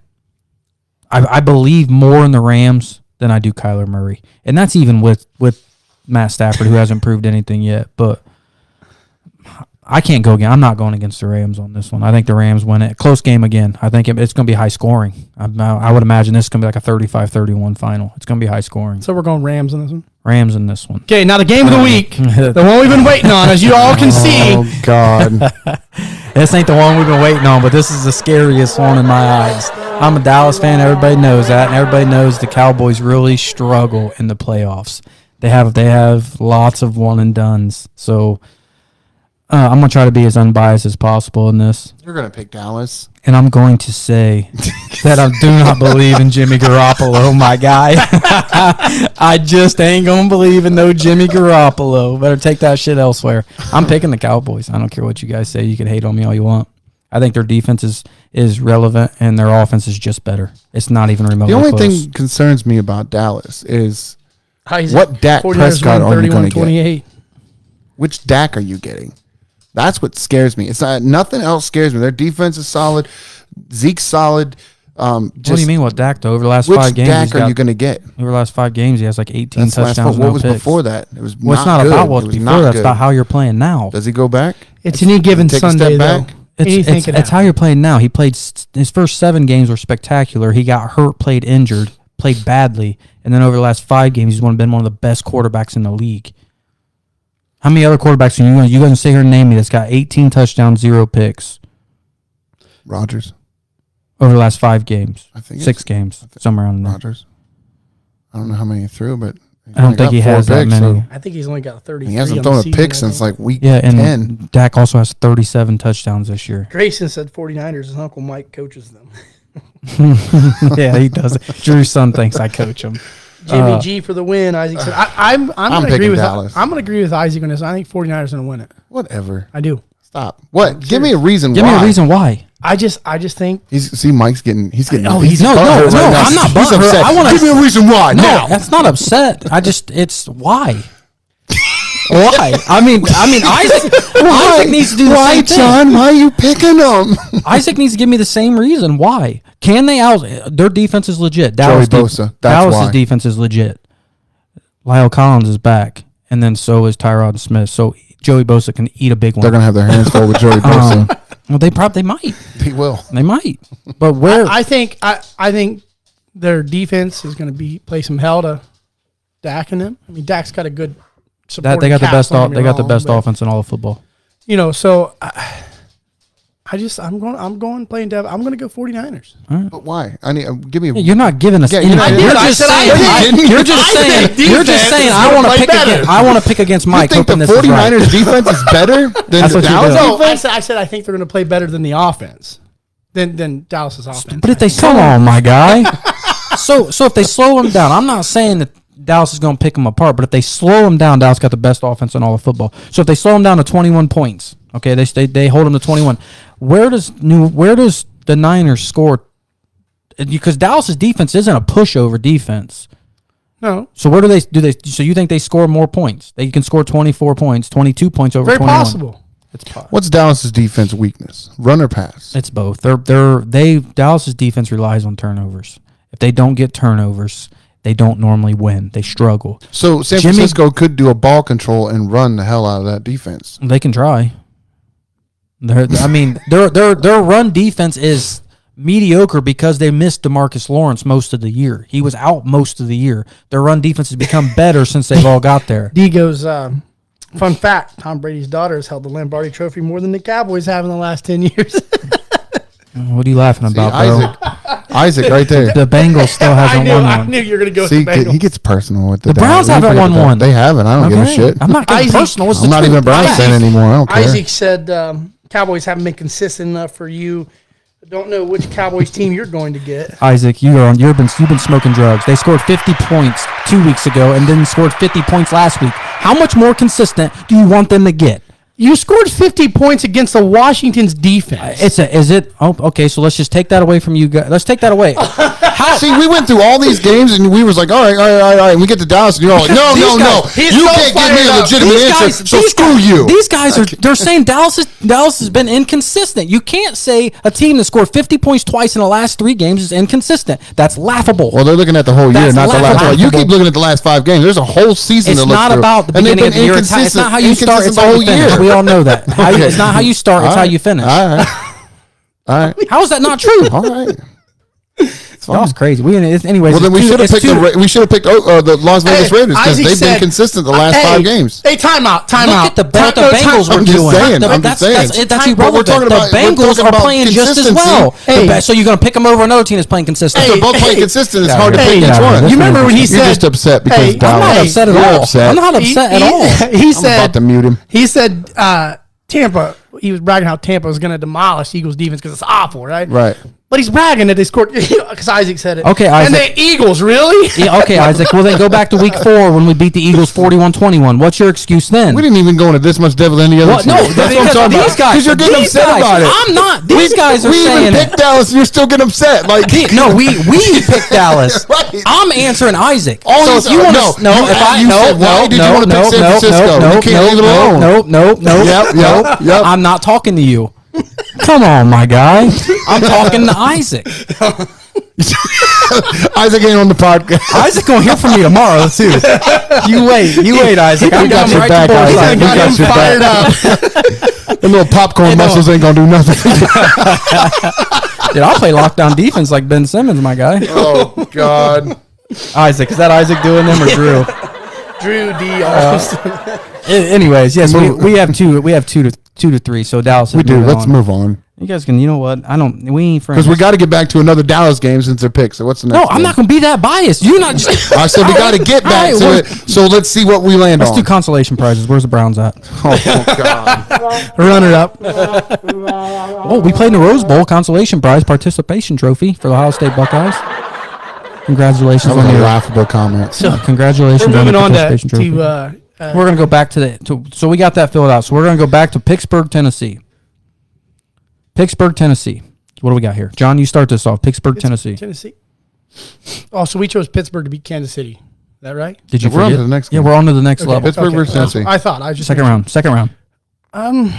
I, I believe more in the Rams than I do Kyler Murray, and that's even with with Matt Stafford, who hasn't proved anything yet. But I can't go again. I'm not going against the Rams on this one. I think the Rams win it. Close game again. I think it's going to be high scoring. I, I would imagine this is going to be like a 35-31 final. It's going to be high scoring. So we're going Rams in this one. Rams in this one. Okay, now the game of the week, the one we've been waiting on, as you all can [LAUGHS] oh, see. Oh God! [LAUGHS] This ain't the one we've been waiting on, but this is the scariest one in my eyes. I'm a Dallas fan. Everybody knows that, and everybody knows the Cowboys really struggle in the playoffs. They have they have lots of one and duns. So uh, I'm gonna try to be as unbiased as possible in this, You're going to pick Dallas. and I'm going to say that I do not believe in Jimmy Garoppolo, my guy. [LAUGHS] I just ain't gonna believe in no Jimmy Garoppolo. Better take that shit elsewhere. I'm picking the Cowboys. I don't care what you guys say. You can hate on me all you want. I think their defense is is relevant and their offense is just better. It's not even remotely The only close. thing concerns me about Dallas is Isaac, What Dak Prescott won are you gonna get? 31-28. which Dak are you getting? That's what scares me. It's not nothing else scares me. Their defense is solid. Zeke's solid. Um, just, what do you mean? What Dak though? Over the last five games, he's Dak are got- you going to get? over the last five games, he has like 18 That's the last touchdowns. What no was picks. before that? It was Well, it's not not good. about It what's was before. not That's good. about how you're playing now. Does he go back? It's any given Take a step Sunday, though. back? It's, Anything it's, can it's how you're playing now. He played s- his first seven games were spectacular. He got hurt, played injured, played badly, and then over the last five games, he's one been one of the best quarterbacks in the league. How many other quarterbacks are you going? You going to sit here and name me that's got 18 touchdowns, zero picks Rodgers. over the last five games, I think six it's games, somewhere around there. Rodgers. I don't know how many he threw, but he's I don't think got he four has that picks, so- many. I think he's only got 30. he hasn't thrown a pick since like week Yeah, and ten. Dak also has 37 touchdowns this year. Grayson said 49ers. His uncle Mike coaches them. [LAUGHS] [LAUGHS] yeah, he does. Drew's son thinks I coach him. Jimmy Uh, G for the win. Isaac said, I, "I'm I'm, I'm going to agree with Dallas. I'm going to agree with Isaac on this. I think 49ers going to win it. Whatever. I do. Stop. What? Give me a reason. Give why. me a reason why. I just I just think He's see Mike's getting he's getting Oh, he's he's- No, no, butthurt no, right now. I'm not He's upset. I wanna- give me a reason why No, now. that's not upset. I just it's why. Why? I mean, I mean, [LAUGHS] Isaac. Isaac needs to do the why, same thing. John? Why are you picking them? [LAUGHS] Isaac needs to give me the same reason why. Can they out? Their defense is legit. Dallas, Joey def- Bosa, that's Dallas's why. defense is legit. La'el Collins is back, and then so is Tyron Smith. So Joey Bosa can eat a big one. They're gonna have their hands full with Joey [LAUGHS] Bosa. Um, well, they probably they might. he will. They might. But where? I think I I think their defense is going to be play some hell to Dak and them. I mean, Dak's got a good. That they got the best. Off, they me got the best but, offense in all of football. You know, so I, I just I'm going I'm going playing Dev. I'm going to go 49ers. But why? I need. Uh, give me. A, You're not giving us Yeah, you're not- You're I did. I just said I saying. You're just saying. You're just saying. I want to pick. better. Against, I want to pick against you Mike. think the hoping this is right. 49ers defense is better [LAUGHS] than That's the Dallas doing. No, I defense? said I said I think they're going to play better than the offense than than Dallas's offense. But if they come on, my guy. [LAUGHS] so so if they slow him down, I'm not saying that Dallas is going to pick them apart, but if they slow him down, Dallas got the best offense in all of football. So if they slow him down to 21 points, okay, they they, they hold him to 21. Where does new where does the Niners score? Because Dallas's defense isn't a pushover defense. no, So where do they do they? So you think they score more points? They can score 24 points, 22 points over very 21. possible. It's po- What's Dallas's defense weakness? Run or pass? It's both. They're they're they Dallas's defense relies on turnovers. If they don't get turnovers, they don't normally win. They struggle. So San Jimmy- Francisco could do a ball control and run the hell out of that defense. They can try. They're, I mean, their their their run defense is mediocre because they missed DeMarcus Lawrence most of the year. He was out most of the year. Their run defense has become better since they've all got there. D goes. Um, fun fact: Tom Brady's daughter has held the Lombardi Trophy more than the Cowboys have in the last ten years. [LAUGHS] What are you laughing See, about, bro? Isaac, [LAUGHS] Isaac, right there. The Bengals still [LAUGHS] hasn't knew, won I one. knew you were going to go See, with the Bengals. he gets personal with the, The Browns Dallas. haven't They won forget that. one. They haven't. I don't give a Okay. shit. I'm not getting Isaac- personal. It's I'm the not truth. even a Browns fan anymore. I don't care. Isaac said um, Cowboys haven't been consistent enough for you. I don't know which Cowboys team you're going to get. Isaac, you are on. You've been you've been smoking drugs. They scored 50 points two weeks ago, and then scored 50 points last week. How much more consistent do you want them to get? You scored 50 points against the Washington's defense. It's a is it? Oh, okay. So let's just take that away from you guys. Let's take that away. [LAUGHS] How? [LAUGHS] See, we went through all these games and we was like, all right, all right, all right, all right. We get to Dallas and you're all like, no, [LAUGHS] no, no. guys- You so can't give me a legitimate These answer. guys, so screw guys- you. These guys are they're saying Dallas is, Dallas has been inconsistent. You can't say a team that scored 50 points twice in the last three games is inconsistent. That's laughable. well, they're looking at the whole year, That's not the last. laughable. You keep looking at the last five games. There's a whole season it's to look not through. about the beginning of the year. It's, not how you start. It's how you the whole finish. year. We all know that. It's [LAUGHS] not how you start. It's how you finish. All right. All right. How is that not true? All right. That's crazy. We anyways. Well, then we should have picked two- the Ra- we should have picked oh, uh, the Las Vegas Hey, Raiders because they've said- been consistent the last Hey, five games. Hey, timeout, timeout. Look at the, Time- what the no, time- Bengals were I'm just doing. saying, That- I'm that's, just saying. that's, that's Time- but we're talking the about- we're Bengals talking are about playing just as well. The Hey. Be- so you're going to pick them over another team that's playing consistent. Hey, They're both playing hey. consistent. It's Yeah, hard to pick yeah, which one. You remember when he You're said just upset because Hey, I'm not upset at all. I'm not upset he, at all. He, he I'm said about to mute him. He said uh, Tampa. He was bragging how Tampa was going to demolish Eagles defense because it's awful, right? Right. But he's bragging that they scored [LAUGHS] because Isaac said it. Okay, Isaac. And the Eagles, really? Yeah, okay, [LAUGHS] Isaac. Well, then go back to week four when we beat the Eagles 41-21. What's your excuse then? We didn't even go into this much devil than any other What? team. No, that's what I'm because talking about. these guys. Because you're getting upset guys- about it. I'm not. These we, guys are we saying even it. picked Dallas. You're still getting upset. Like no, we [LAUGHS] we picked Dallas. Right. I'm answering Isaac. All so these- if you want no, to, no, you- if I you no, said, why no, did you no, wanna pick no, San no, Francisco? no, You no, can't leave it no, alone. No, no, no, Yep, no. yep, yep. I'm not talking to you. Come on, my guy. I'm talking to Isaac. [LAUGHS] Isaac ain't on the podcast. Isaac gonna hear from me tomorrow [LAUGHS] too. You wait, you wait, Isaac. I'm We got your right back, Isaac. We got your fired back. up. [LAUGHS] The little popcorn muscles ain't gonna do nothing. Dude, I'll play lockdown defense like Ben Simmons, my guy. oh God. Isaac, is that Isaac doing them or Drew? Drew D. Uh, Austin. A- Anyways, yes, we, we have two. We have two to two to three. So Dallas. We do. Let's on. move on You guys can. You know what? I don't. We ain't friends. because we got to get back to another Dallas game since they're picked. So what's the next? No, I'm not gonna be that biased. You're not. [LAUGHS] Just, I said we got to get [LAUGHS] back right, to well, it. So let's see what we land Let's on. do consolation prizes. Where's the Browns at? [LAUGHS] oh God. Run it up. Oh, we played in the Rose Bowl consolation prize participation trophy for the Ohio State Buckeyes. Congratulations That was on a your. laughable comment. So Congratulations we're on moving the on to, to uh, uh, we're gonna go back to the. To, so we got that filled out. So we're gonna go back to Pittsburgh, Tennessee. Pittsburgh, Tennessee. What do we got here? John, you start this off. Pittsburgh, Tennessee. Tennessee. Oh, so we chose Pittsburgh to beat Kansas City. Is that right? Did you We're on to the next yeah, game. we're on to the next Okay, level. Pittsburgh versus Well, Tennessee. I thought I just Second round. Second round. Um,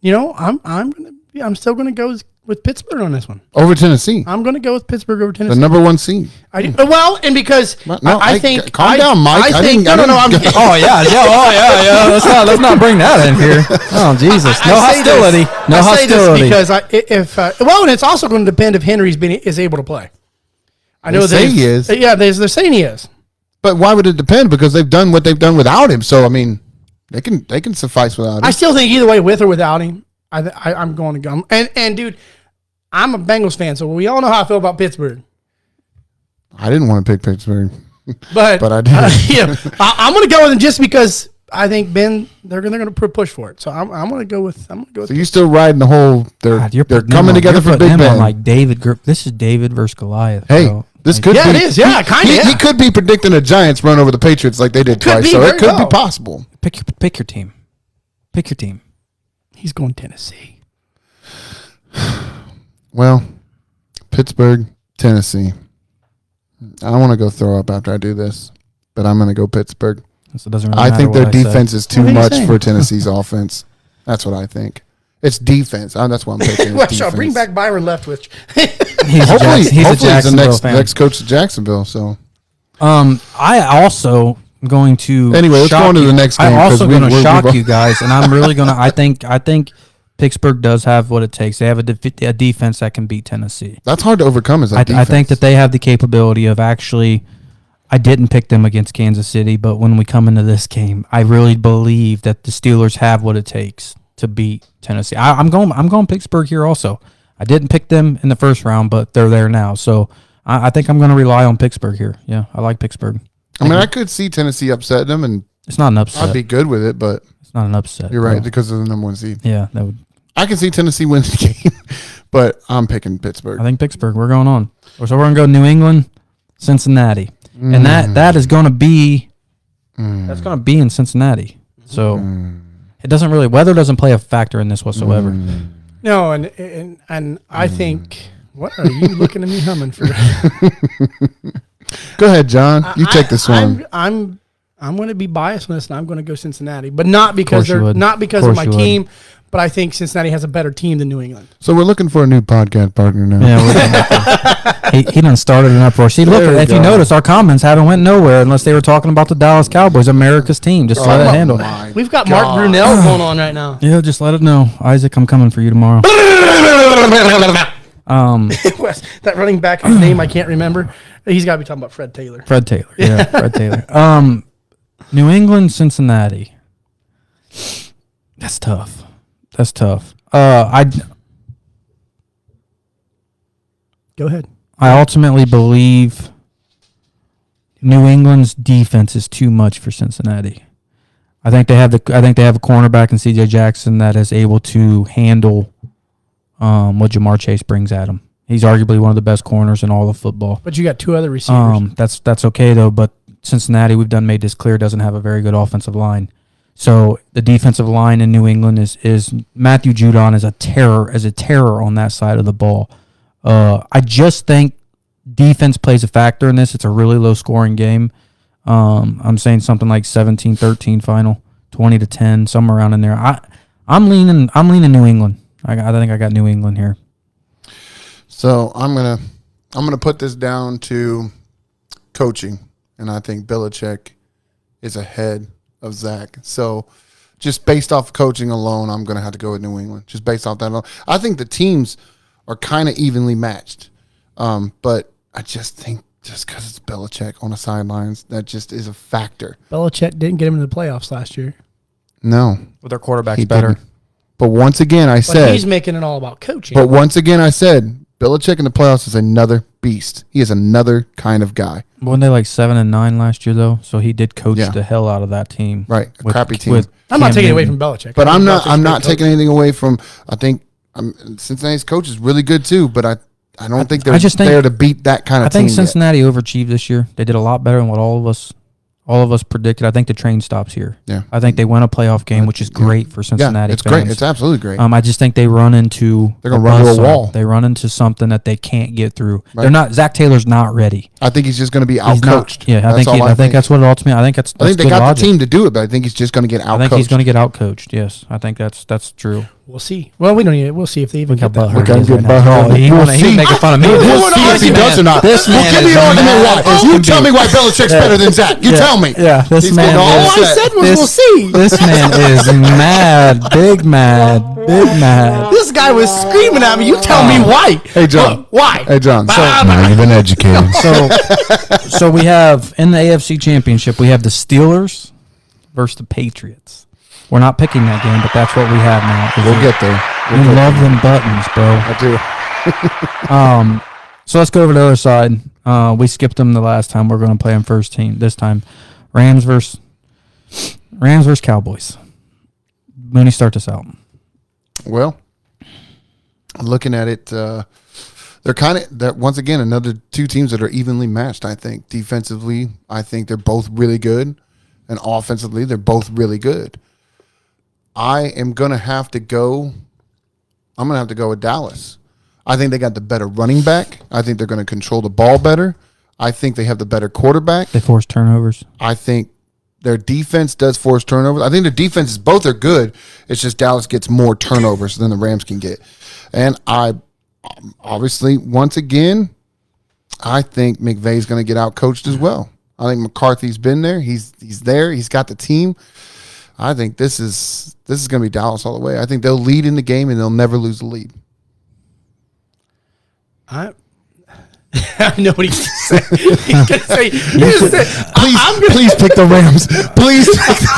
you know, I'm I'm gonna be, I'm still gonna go with- Pittsburgh on this one. Over Tennessee, I'm gonna go with Pittsburgh over Tennessee. the number one seed. I do, well, and because What? No, I, I I- think calm I, down, Mike. I I think no, I no, no. I'm, [LAUGHS] Oh yeah, yeah, oh yeah, yeah. Let's not let's not bring that in here. [LAUGHS] Oh Jesus, no I say this- hostility, no I say hostility. because I if uh, well, and it's also going to depend if Henry's been is able to play. I know say they've- he is. Yeah, they're, they're saying he is. But why would it depend? Because they've done what they've done without him. So I mean, they can they can suffice without him. I still think either way, with or without him, I, I I'm going to go. And and dude, I'm a Bengals fan, so we all know how I feel about Pittsburgh. I didn't want to pick Pittsburgh. [LAUGHS] But But I did. uh, [LAUGHS] yeah, I, I'm going to go with them just because I think Ben they're gonna they're going to push for it. So I'm, I'm going to go with I'm going to go with So you still riding the whole? They're God, you're they're coming on- together you're for Big Ben. like David. This is David versus Goliath. hey, bro. this Like, could Yeah, be. it is. Yeah, kinda, He, he yeah. could be predicting a Giants run over the Patriots like they did Could twice. be, so it could be possible. pick your pick your team. Pick your team. He's going Tennessee. [SIGHS] Well, Pittsburgh, Tennessee. I want to go throw up after I do this, but I'm going to go Pittsburgh. So it doesn't really I think their I say. defense is too What are you much for [LAUGHS] Tennessee's offense. That's what I think. It's defense. Uh, That's what I'm picking. is Well, shall defense. bring back Byron Leftwich. [LAUGHS] He's a, Hopefully, Jacks- he's a hopefully he's the next fan. next coach of Jacksonville. So Um, I also am going to Anyway, let's go on to you. the next game, I'm also going to shock you guys, and I'm really going to. I think I think Pittsburgh does have what it takes. They have a, a defense that can beat Tennessee. that's hard to overcome. A I, defense. I think that they have the capability of actually. I didn't pick them against Kansas City, but when we come into this game, I really believe that the Steelers have what it takes to beat Tennessee. I, I'm going. I'm going Pittsburgh here also. I didn't pick them in the first round, but they're there now. So I, I think I'm going to rely on Pittsburgh here. Yeah, I like Pittsburgh. I mean, I could see Tennessee upsetting them, and It's not an upset. I'd be good with it. But it's not an upset. you're right no. because of the number one seed. Yeah, that would. I can see Tennessee winning the [LAUGHS] game, but I'm picking Pittsburgh. I think Pittsburgh. We're going on. So we're going to go New England, Cincinnati, and Mm. that that is going to be that's going to be in Cincinnati. So Mm. it doesn't really weather doesn't play a factor in this whatsoever. Mm. No, and and and I think what are you looking at me humming for? [LAUGHS] [LAUGHS] Go ahead, John. You take this I, one. I'm I'm I'm going to be biased on this, and I'm going to go Cincinnati, but not because they're would. not because Of of, my you would. team, but I think Cincinnati has a better team than New England. So we're looking for a new podcast partner now. Yeah, we're he, he done started an uproar. See, look, There we if you notice, our comments haven't went nowhere unless they were talking about the Dallas Cowboys, America's team. Just oh let it Oh, handle. my We've got God. Mark Brunell [SIGHS] going on right now. Yeah, just let it know, Isaac. I'm coming for you tomorrow. [LAUGHS] Um, [LAUGHS] that running back name I can't remember. He's got to be talking about Fred Taylor. Fred Taylor. Yeah, [LAUGHS] Fred Taylor. Um, New England, Cincinnati. That's tough. That's tough. Uh, I Go ahead. I ultimately believe New England's defense is too much for Cincinnati. I think they have the I think they have a cornerback in C.J. Jackson that is able to handle um, what Ja'Marr Chase brings at him. He's arguably one of the best corners in all of football. But you got two other receivers. Um, that's that's okay though. But Cincinnati, we've done made this clear, doesn't have a very good offensive line. So the defensive line in New England is is Matthew Judon is a terror as a terror on that side of the ball. Uh, I just think defense plays a factor in this. It's a really low scoring game. Um, I'm saying something like 17-13 final, 20 to 10, somewhere around in there. I I'm leaning I'm leaning New England. I, got- I think I got New England here. So I'm gonna I'm gonna put this down to coaching, and I think Belichick is ahead of Zac. So just based off coaching alone, I'm gonna have to go with New England. Just based off that alone, I think the teams are kind of evenly matched, um, but I just think just because it's Belichick on the sidelines, that just is a factor. Belichick didn't get him into the playoffs last year. No, With their quarterbacks he better. didn't. But once again, I But said he's making it all about coaching. But once again, I said Belichick in the playoffs is another beast. He is another kind of guy. Weren't they like seven and nine last year though? So he did coach Yeah. the hell out of that team. Right, a crappy team. I'm not taking it away Newton. from Belichick. But I I'm not. Belichick's I'm not great coach. taking anything away from. I think um, Cincinnati's coach is really good too. But I, I don't think they're I just think- there to beat that kind of team. I think team. yet. Cincinnati overachieved this year. They did a lot better than what all of us all of us predicted. I think the train stops here. Yeah. I think they win a playoff game, which is great for Cincinnati. yeah, it's fans. great. It's absolutely great. Um, I just think they run into They're gonna run into a wall. They run into something that they can't get through. Right. They're not. Zac Taylor's not ready. I think he's just going to be He's out not- coached. Yeah, I think. He, I, think, that's what it ultimately. I think that's. I think that's they got logic. the team to do it, but I think he's just going to get out I think he's going to get out coached. Yes, I think that's that's true. We'll see. Well, we don't need it. We'll see if they even Look get that. butthurt Okay, he is I'm getting butthurt. Oh, he We'll wanna- he's see. making fun of me. We'll This- see if he this does or not. This Well, man give me is an argument mad why. as You tell me why Belichick's better than Zac. You Yeah. tell me. Yeah, this He's man. getting all is- I said was this, we'll see. This man is mad, big mad, big mad. This guy was screaming at me. You tell me uh, why. Hey, John. Why? Hey, John. So, Not even educated. [LAUGHS] So, so we have in the AFC Championship, we have the Steelers versus the Patriots. We're not picking that game, but that's what we have now. we'll get there. We love them buttons, bro. I do. [LAUGHS] Um, so let's go over to the other side. Uh, we skipped them the last time. We're going to play them first team this time. Rams versus Rams versus Cowboys. Mooney, start this out. Well, looking at it, uh, they're kind of that once again another two teams that are evenly matched. I think defensively, I think they're both really good, and offensively, they're both really good. I am gonna have to go. I'm gonna have to go with Dallas. I think they got the better running back. I think they're gonna control the ball better. I think they have the better quarterback. They force turnovers. I think their defense does force turnovers. I think their defenses both are good. It's just Dallas gets more turnovers than the Rams can get. And I obviously once again, I think McVay's going to get out coached as well. I think McCarthy's been there. He's he's there. He's got the team. I think this is this is going to be Dallas all the way. I think they'll lead in the game and they'll never lose the lead. I, [LAUGHS] [LAUGHS] I know what he's saying. He's gonna say, he's gonna say, Please, please pick the Rams. Please pick the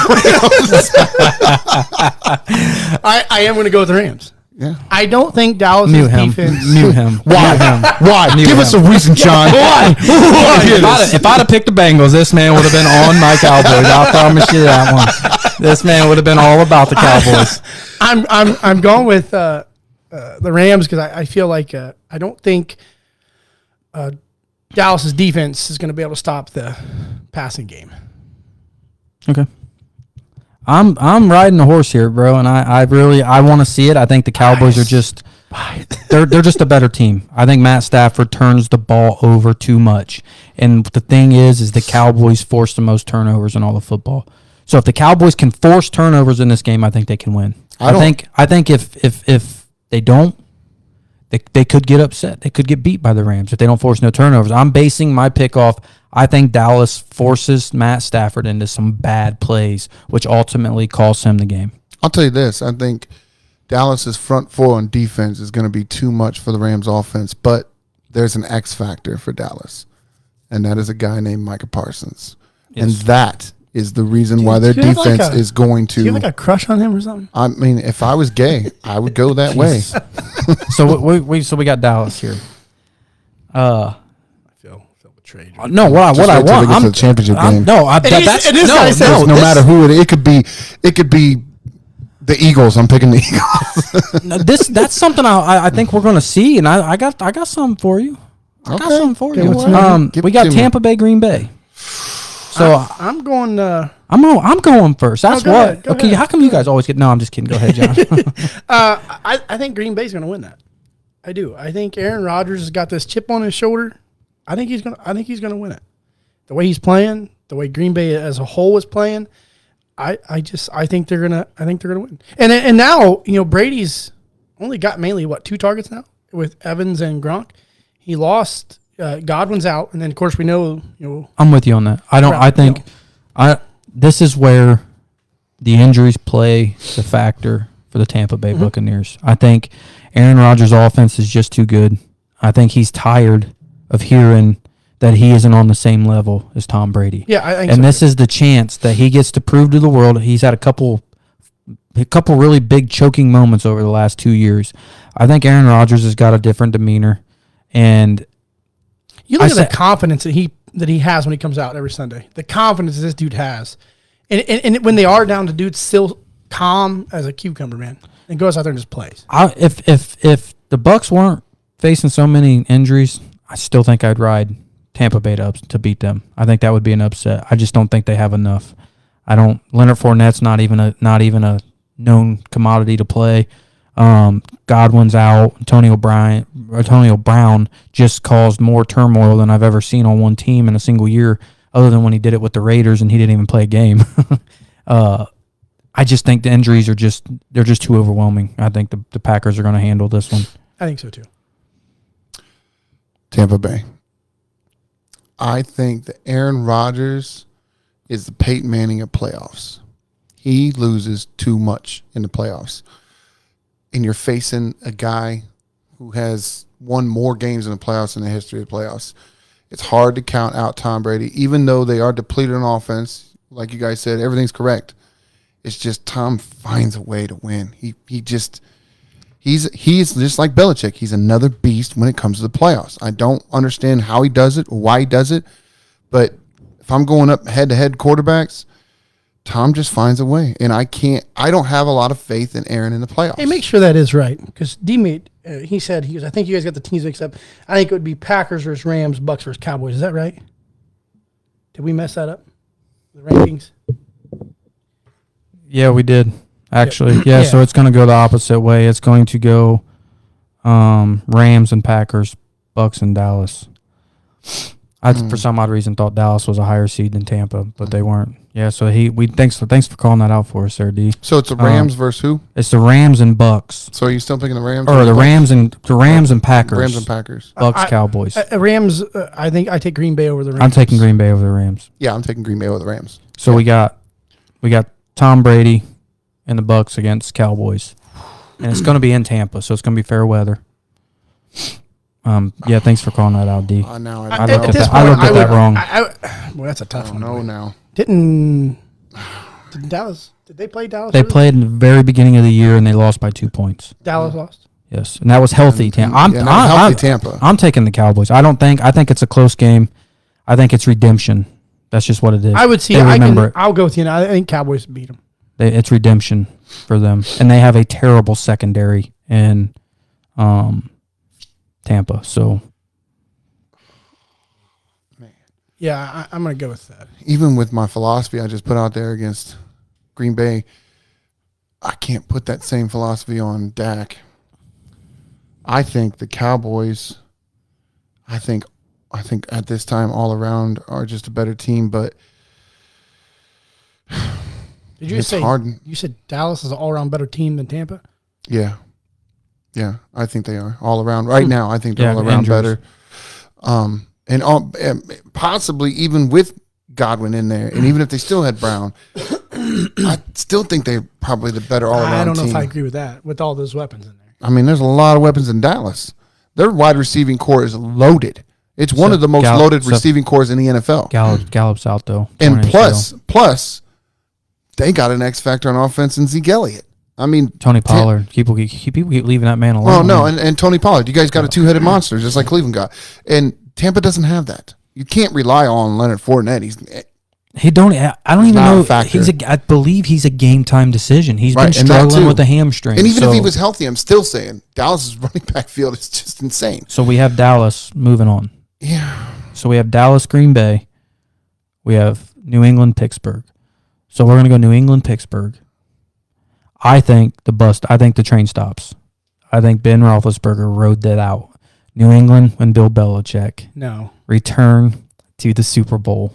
[LAUGHS] I, I am going to go with the Rams. Yeah. I don't think Dallas' Mute him. defense. [LAUGHS] [LAUGHS] Mute him. Why? Why? Mute Give us a reason, John. [LAUGHS] Why? If I'd, have, if I'd have picked the Bengals, this man would have been on my Cowboys. I promise you that one. This man would have been all about the Cowboys. I'm I'm I'm going with uh, uh, the Rams because I, I feel like uh, I don't think uh, Dallas's defense is going to be able to stop the passing game. Okay. I'm I'm riding the horse here, bro, and I, I really I want to see it. I think the Cowboys are just [LAUGHS] they're they're just a better team. I think Matt Stafford turns the ball over too much, and the thing is, is the Cowboys force the most turnovers in all of football. So if the Cowboys can force turnovers in this game, I think they can win. I I, think I think if if if they don't, they they could get upset. They could get beat by the Rams if they don't force no turnovers. I'm basing my pick off. I think Dallas forces Matt Stafford into some bad plays, which ultimately costs him the game. I'll tell you this. I think Dallas's front four on defense is going to be too much for the Rams offense, but there's an X factor for Dallas, and that is a guy named Micah Parsons. And that is the reason why their do you have like defense a- is going Do you have to. like a crush on him or something? I mean, if I was gay, I would go that [LAUGHS] way. So we, we, we so we got Dallas here. Uh, I feel feel no, what I what I want. we get I'm, to the championship I'm- game. no, I, that, is- that's it is no, what I no, no this- matter who it, it could be, it could be the Eagles. I'm picking the [LAUGHS] Eagles. no, this that's something I, I I think we're gonna see, and I, I got I got something for you. I got Okay. something for Give you. it. Um, we got to me. Tampa Bay, Green Bay. So I'm going. Uh, I'm going, I'm going first. That's go what. ahead, okay, ahead, how come you guys always get? No, I'm just kidding. Go ahead, John. [LAUGHS] [LAUGHS] uh, I I think Green Bay's going to win that. I do. I think Aaron Rodgers has got this chip on his shoulder. I think he's going. to I think he's going to win it. The way he's playing, the way Green Bay as a whole is playing, I, I just I think they're gonna I think they're gonna win. And and now you know Brady's only got mainly what two targets now with Evans and Gronk. He lost. Uh, Godwin's out, and then of course we know you know I'm with you on that. I don't. I think. I this is where the injuries play the factor for the Tampa Mm-hmm. Bay Buccaneers. I think Aaron Rodgers' offense is just too good. I think he's tired of hearing that he isn't on the same level as Tom Brady. yeah I think and so, this is the chance that he gets to prove to the world he's had a couple a couple really big choking moments over the last two years. I think Aaron Rodgers has got a different demeanor and You look I at said- the confidence that he that he has when he comes out every Sunday. The confidence this dude has, and and, and when they are down, the dude's still calm as a cucumber, man, and goes out there and just plays. I, if if if the Bucks weren't facing so many injuries, I still think I'd ride Tampa Bay to, to beat them. I think that would be an upset. I just don't think they have enough. I don't. Leonard Fournette's not even a not even a known commodity to play. Um, Godwin's out. Antonio Bryant, Antonio Brown just caused more turmoil than I've ever seen on one team in a single year, other than when he did it with the Raiders and he didn't even play a game. [LAUGHS] uh, I just think the injuries are just they're just too overwhelming. I think the, the Packers are going to handle this one. I think so too. Tampa Bay. I think that Aaron Rodgers is the Peyton Manning of playoffs. He loses too much in the playoffs. And you're facing a guy who has won more games in the playoffs in the history of the playoffs. It's hard to count out Tom Brady, even though they are depleted on offense. Like you guys said, everything's correct. It's just Tom finds a way to win. He he just he's he's just like Belichick. He's another beast when it comes to the playoffs. I don't understand how he does it or why he does it, but if I'm going up head to head quarterbacks, Tom just finds a way, and I can't. I don't have a lot of faith in Aaron in the playoffs. Hey, make sure that is right because D made. Uh, he said he was. I think you guys got the teams mixed up. I think it would be Packers versus Rams, Bucks versus Cowboys. Is that right? Did we mess that up? The rankings. Yeah, we did actually. Yeah, Yeah. so it's going to go the opposite way. It's going to go um, Rams and Packers, Bucks and Dallas. I for some odd reason thought Dallas was a higher seed than Tampa, but they weren't. Yeah, so he we thanks for thanks for calling that out for us, there, D. so it's the Rams versus who? It's the Rams and Bucks, So are you still thinking the Rams or the Bucks? Rams and the Rams and Packers, Rams and Packers? Bucks I- Cowboys. Uh, uh, Rams. Uh, I think I take Green Bay over the Rams. I'm taking Green Bay over the Rams. Yeah, I'm taking Green Bay over the Rams. So we got we got Tom Brady and the Bucks against Cowboys, and it's going to be in Tampa, so it's going to be fair weather. Um, yeah, thanks for calling that out, D. Uh, now I, I don't looked know. at that- I looked at that wrong. I, I, well, that's a tough don't one. know now. Didn't, did Dallas? Did they play Dallas? They really? played in the very beginning of the year and they lost by two points. Dallas lost. Yes, and that was healthy. Tampa. I'm, Yeah, I'm, healthy I'm, Tampa. I'm taking the Cowboys. I don't think I think it's a close game. I think it's redemption. That's just what it is. I would see. They I remember can. it. I'll go with you. Now. I think Cowboys beat them. They, it's redemption for them, and they have a terrible secondary in um, Tampa. So Yeah, I, I'm going to go with that. even with my philosophy I just put out there against Green Bay, I can't put that same philosophy on Dak. I think the Cowboys, I think, I think at this time all around are just a better team, but Did you It's say hard. you said Dallas is an all-around better team than Tampa? yeah, yeah, I think they are all around right now. I think they're Yeah, all around injuries. better. Um, and all, um, possibly even with Godwin in there, and even if they still had Brown, I still think they're probably the better all around I don't know team. if I agree with that with all those weapons in there. I mean, there's a lot of weapons in Dallas. Their wide receiving core is loaded. It's one So of the most Gallup- loaded so- receiving cores in the NFL. Gallup, Gallup's out though. and plus, ACL. plus, they got an X factor on offense in Zeke Elliott. I mean, Tony Pollard. People keep, people keep leaving that man alone. well, no, and, and Tony Pollard. You guys got a two headed monster, just like Cleveland got. And Tampa doesn't have that. You can't rely on Leonard Fournette. He's eh. he don't. I don't even a know. factor. He's a. I believe he's a game time decision. He's Right, been struggling with a hamstring. and even if he was healthy, I'm still saying Dallas's [LAUGHS] running back field is just insane. So we have Dallas moving on. Yeah, So we have Dallas, Green Bay. We have New England, Pittsburgh. So we're gonna go New England, Pittsburgh. I think the bust. I think the train stops. I think Ben Roethlisberger rode that out. New England and Bill Belichick No, return to the Super Bowl.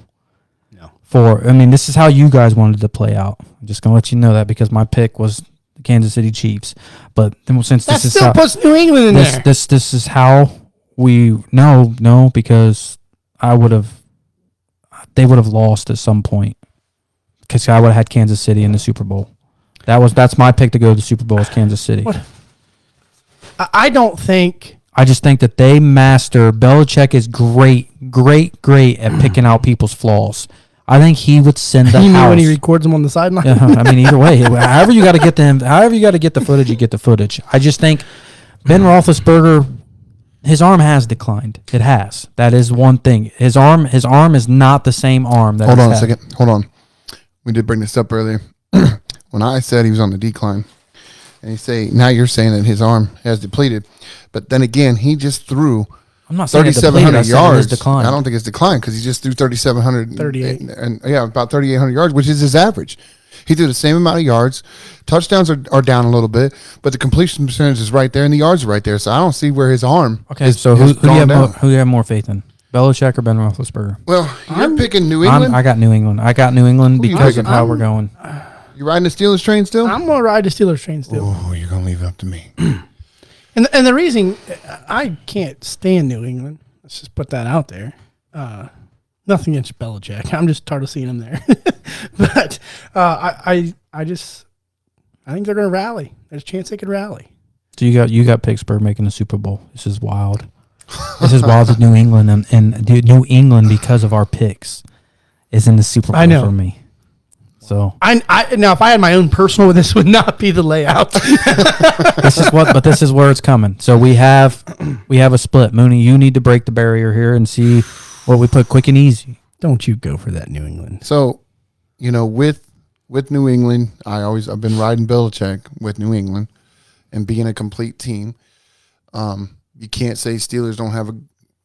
no. For I mean, this is how you guys wanted to play out. I'm just gonna let you know that because my pick was the Kansas City Chiefs. But then since That this is still how, puts New England in this there. this this is how we no no because I would have they would have lost at some point because I would have had Kansas City in the Super Bowl. That was that's my pick to go to the Super Bowl is Kansas City. What? I, I don't think. I just think that they master Belichick is great, great, great at [CLEARS THROAT] picking out people's flaws. I think he would send the [LAUGHS] you mean house. when he records them on the sideline? Yeah, I mean, either way, [LAUGHS] however you got to get them, however you got to get the footage, you get the footage. I just think Ben Roethlisberger, his arm has declined. It has. That is one thing. His arm, his arm is not the same arm that. Hold he's on a had. second. Hold on. We did bring this up earlier. [CLEARS THROAT] when I said he was on the decline, and you say now you're saying that his arm has depleted, but then again, he just threw I'm not saying it thirty-seven depleted, I said it is yards. declined. I don't think it's declined because he just threw thirty-seven hundred 38. and, and yeah, about thirty-eight hundred yards, which is his average. He threw the same amount of yards. Touchdowns are, are down a little bit, but the completion percentage is right there, and the yards are right there. So I don't see where his arm. Okay, is- so who, who do you have more, who do you have more faith in? Belichick or Ben Roethlisberger? Well, you're picking New I'm, England. I got New England. I got New England you because of how we're going. you riding the Steelers train still? I'm gonna ride the Steelers train still. oh, you're gonna leave it up to me. [CLEARS THROAT] And and the reason I can't stand New England, let's just put that out there. Uh, nothing against Belichick. I'm just tired of seeing him there. [LAUGHS] but uh, I, I I just I think they're going to rally. There's a chance they could rally. So you got you got Pittsburgh making the Super Bowl. This is wild. This is wild with New England and, and dude, New England because of our picks is in the Super Bowl I know. for me. So I, I now if I had my own personal, [LAUGHS] this would not be the layout. [LAUGHS] this is what, but this is where it's coming. So we have we have a split. Mooney, you need to break the barrier here and see what we put quick and easy. Don't you go for that New England. So, you know, with with New England, I always I've been riding Belichick with New England and being a complete team. Um, you can't say Steelers don't have a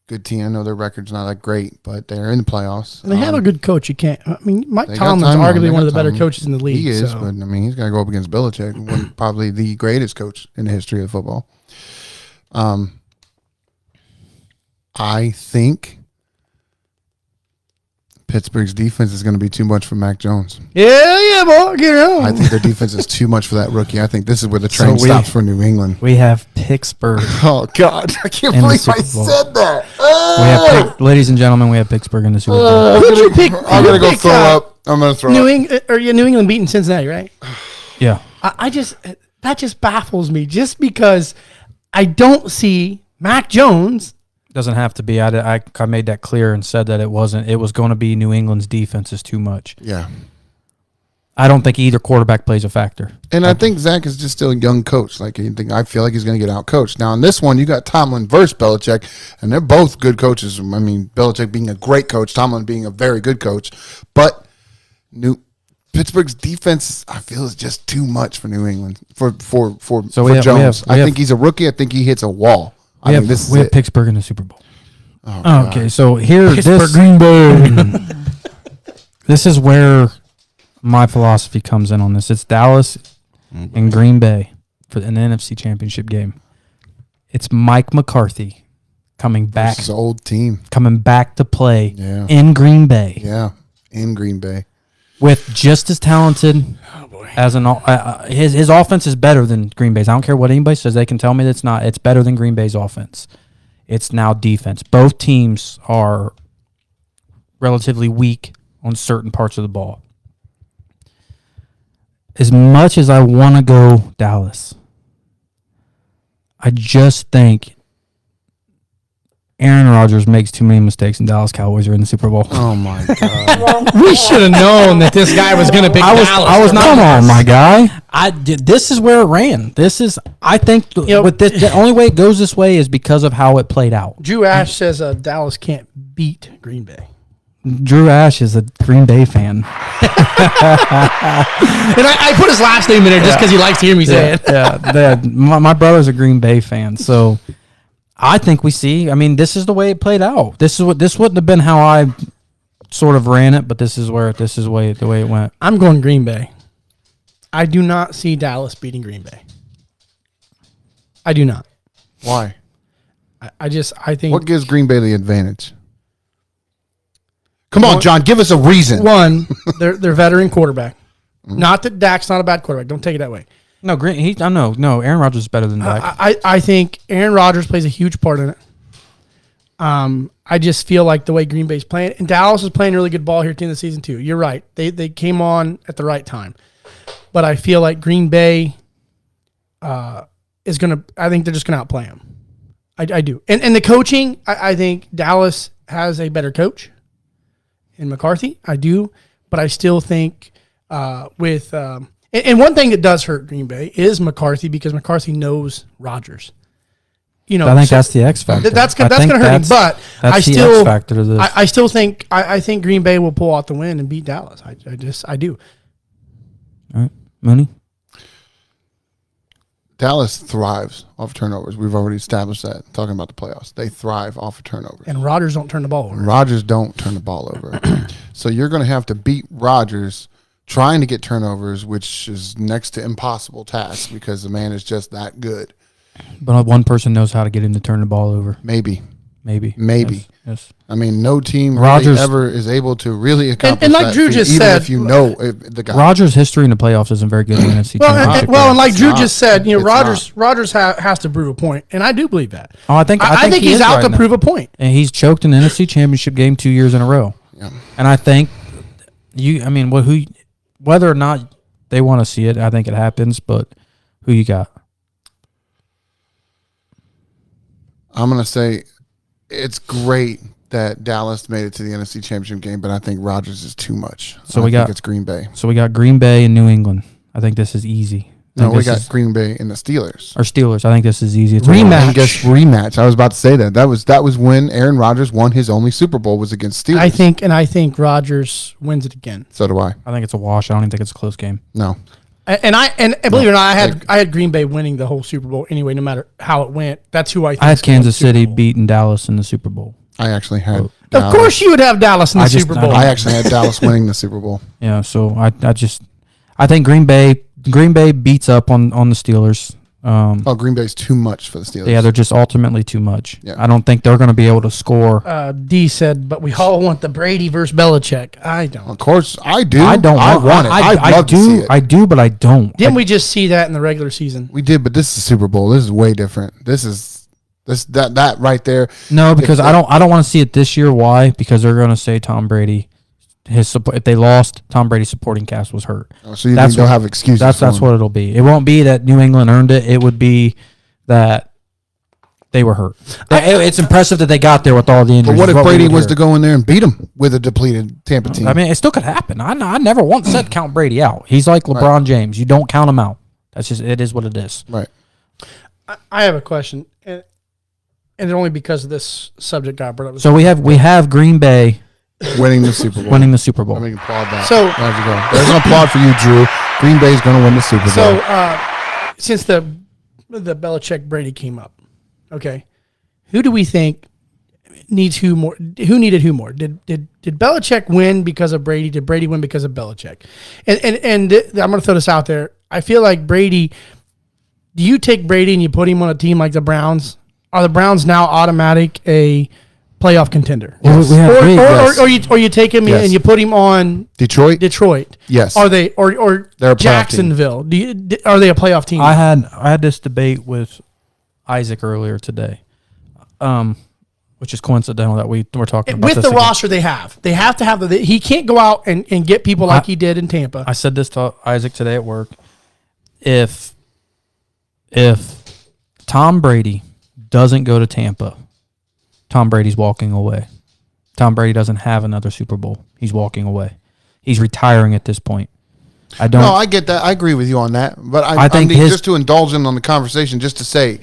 good team. I know their record's not that great, but they're in the playoffs. And they have Um, a good coach. You can't. I mean, Mike Tomlin's arguably one of the better Tomlin. coaches in the league. He is, so. but I mean, he's got to go up against Belichick, [CLEARS THROAT] probably the greatest coach in the history of football. Um, I think Pittsburgh's defense is going to be too much for Mac Jones. yeah, yeah, boy, get on. I think their defense is too much for that rookie. I think this is where the train So we- stops for New England. We have Pittsburgh. [LAUGHS] Oh God, I can't believe I Bowl. said that. We have, ah! Pitt- ladies and gentlemen, we have Pittsburgh in the Super Bowl. Uh, Who'd you pick? I'm gonna go pick, throw uh, up. I'm gonna throw New up. England uh, or yeah, New England beating Cincinnati, right? Yeah, I, I just uh, that just baffles me, just because I don't see Mac Jones. Doesn't have to be. I, I, I made that clear and said that it wasn't. It was going to be New England's defense is too much. Yeah, I don't think either quarterback plays a factor. and I think Zac is just still a young coach. Like I think I feel like he's gonna get out coached. Now in this one, you got Tomlin versus Belichick, and they're both good coaches. I mean, Belichick being a great coach, Tomlin being a very good coach, but New Pittsburgh's defense, I feel, is just too much for New England for for for, So for have- Jones. have- I think he's a rookie. I think he hits a wall. I We think have, this is we have it. Pittsburgh in the Super Bowl. Oh, oh God. Okay, so here, Pittsburgh this Green Bay. [LAUGHS] this is where my philosophy comes in on this. It's Dallas mm-hmm. and Green Bay for an NFC Championship game. It's Mike McCarthy coming back, This is an old team. coming back to play Yeah. in Green Bay Yeah, in Green Bay. with just as talented as an. Uh, uh, his his offense is better than Green Bay's. I don't care what anybody says; they can tell me it's not. It's better than Green Bay's offense. It's now defense. Both teams are relatively weak on certain parts of the ball. As much as I want to go Dallas, I just think Aaron Rodgers makes too many mistakes, and Dallas Cowboys are in the Super Bowl. Oh my [LAUGHS] god. we should have known that this guy was going to pick I was, Dallas. I was not. Come on, my guy. I did, this is where it ran. This is. I think th- You know- with this, the only way it goes this way is because of how it played out. Drew Ash says uh, Dallas can't beat Green Bay. Drew Ash is a Green Bay fan. [LAUGHS] And I, I put his last name in there just because he likes to hear me say it. yeah, yeah. My, my brother's a Green Bay fan, so I think we see. I mean, this is the way it played out. This is what this wouldn't have been how I sort of ran it, but this is where this is way the way it went. I'm going Green Bay. I do not see Dallas beating Green Bay. I do not. Why? I, I just I think What gives Green Bay the advantage? Come on, John. Give us a reason. [LAUGHS] one they're they're veteran quarterback. Not that Dak's not a bad quarterback. Don't take it that way. No, Green. He. I know. No, Aaron Rodgers is better than Dak. I, I think Aaron Rodgers plays a huge part in it. Um, I just feel like the way Green Bay's playing, and Dallas is playing really good ball here at the end of the season too. You're right; they they came on at the right time, but I feel like Green Bay uh, is gonna. I think they're just gonna outplay them. I, I do, and and the coaching, I, I think Dallas has a better coach in McCarthy. I do, but I still think uh, with um, and, and one thing that does hurt Green Bay is McCarthy because McCarthy knows Rodgers. You know, I think so- that's the X factor. Th- that's gonna, that's going to hurt him. But that's I the still, X factor to this. I, I still think I, I think Green Bay will pull out the win and beat Dallas. I, I just I do. All right, Mooney. Dallas thrives off turnovers. We've already established that. Talking about the playoffs, they thrive off of turnovers. And Rodgers don't turn the ball over. Rodgers don't turn the ball over, [CLEARS THROAT] so you're going to have to beat Rodgers trying to get turnovers, which is next to impossible task because the man is just that good. But one person knows how to get him to turn the ball over. Maybe, Maybe. Maybe. Yes. yes. I mean, no team Rodgers, really ever is able to really accomplish and like that Drew just even said- if you know if the guy. Rodgers' history in the playoffs isn't very good in the NFC Well, and, and- well, and like It's Drew not. just said, you know, Rogers Rodgers Rodgers ha- has to prove a point, and I do believe that. Oh, I think- I I, think think he he's is out right to now. prove a point. and he's choked in the NFC Championship game two years in a row. Yeah. And I think you, I mean, what who, whether or not they want to see it, I think it happens. But who you got? I'm going to say it's great that Dallas made it to the NFC Championship game, but I think Rodgers is too much. So I we think got- it's Green Bay. So we got Green Bay and New England. I think this is easy. I No, we got Green Bay and the Steelers. or Steelers. I think this is easy. It's a Rematch. wash. And guess rematch. I was about to say that. That was that was when Aaron Rodgers won his only Super Bowl was against Steelers. I think, and I think Rodgers wins it again. so do I. I think it's a wash. I don't even think it's a close game. No. And and I and, and believe it or not, I had I had Green Bay winning the whole Super Bowl anyway, no matter how it went. That's who I. I had gonna win the Kansas Super City Bowl. beating Dallas in the Super Bowl. I actually had Of Dallas. course, you would have Dallas in the I just- Super I Bowl. don't- I actually had Dallas winning the Super Bowl. Yeah, so I, I just I think Green Bay Green Bay beats up on on the Steelers. Um, Oh, Green Bay's too much for the Steelers. yeah, they're just ultimately too much. Yeah. I don't think they're going to be able to score. uh, D said, but we all want the Brady versus Belichick. I don't. Of course, I do. I don't I want, want it. I, I'd I, love do. to see it. I do, but I don't. Didn't I- we just see that in the regular season? we did, but this is Super Bowl. This is way different. This is this that that right there. no, because I don't. I don't want to see it this year. Why? Because they're going to say Tom Brady. His support. If they lost, Tom Brady's supporting cast was hurt. Oh, so you That's think they'll what- have excuses? That's that's him. what it'll be. It won't be that New England earned it. It would be that they were hurt. It- it's impressive that they got there with all the injuries. But what is if we Brady was hear. to go in there and beat him with a depleted Tampa team? I mean, it still could happen. I, I never once said count Brady out. He's like LeBron James. You don't count him out. That's just it is what it is. right. I, I have a question, and, and only because of this subject got brought up. So we have we have Green Bay Winning the Super Bowl. winning the Super Bowl. I mean, applaud that. So- there you go. There's an applaud for you, Drew. Green Bay's going to win the Super Bowl. So uh, since the the Belichick Brady came up, okay, who do we think needs who more? Who needed who more? Did did did Belichick win because of Brady? Did Brady win because of Belichick? And and and th- I'm going to throw this out there. I feel like Brady. Do you take Brady and you put him on a team like the Browns? Are the Browns now automatic a playoff contender? Well, we have or, or, or, or you or you take him Yes. and you put him on Detroit, Detroit. yes. Are they or or They're a playoff team. Jacksonville? Do you, are they a playoff team? I had I had this debate with Isaac earlier today, um, which is coincidental that we we're talking about with this the again. roster they have. They have to have the. He can't go out and, and get people like I- he did in Tampa. I said this to Isaac today at work. If if Tom Brady doesn't go to Tampa, Tom Brady's walking away. Tom Brady doesn't have another Super Bowl. He's walking away. He's retiring at this point. I don't. no, I get that. I agree with you on that. But I, I I think think his- just to indulge in on the conversation, just to say,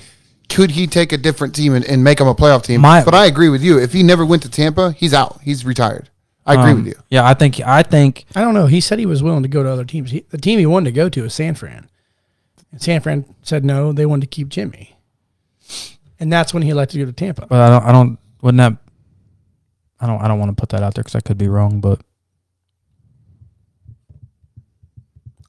could he take a different team and, and make him a playoff team? My- but I agree with you. If he never went to Tampa, he's out. He's retired. I agree um, with you. Yeah, I think I think I don't know. He said he was willing to go to other teams. He, the team he wanted to go to is San Fran. And San Fran said no. They wanted to keep Jimmy, and that's when he elected to go to Tampa. but I don't I don't wouldn't that I don't I don't want to put that out there because I could be wrong, but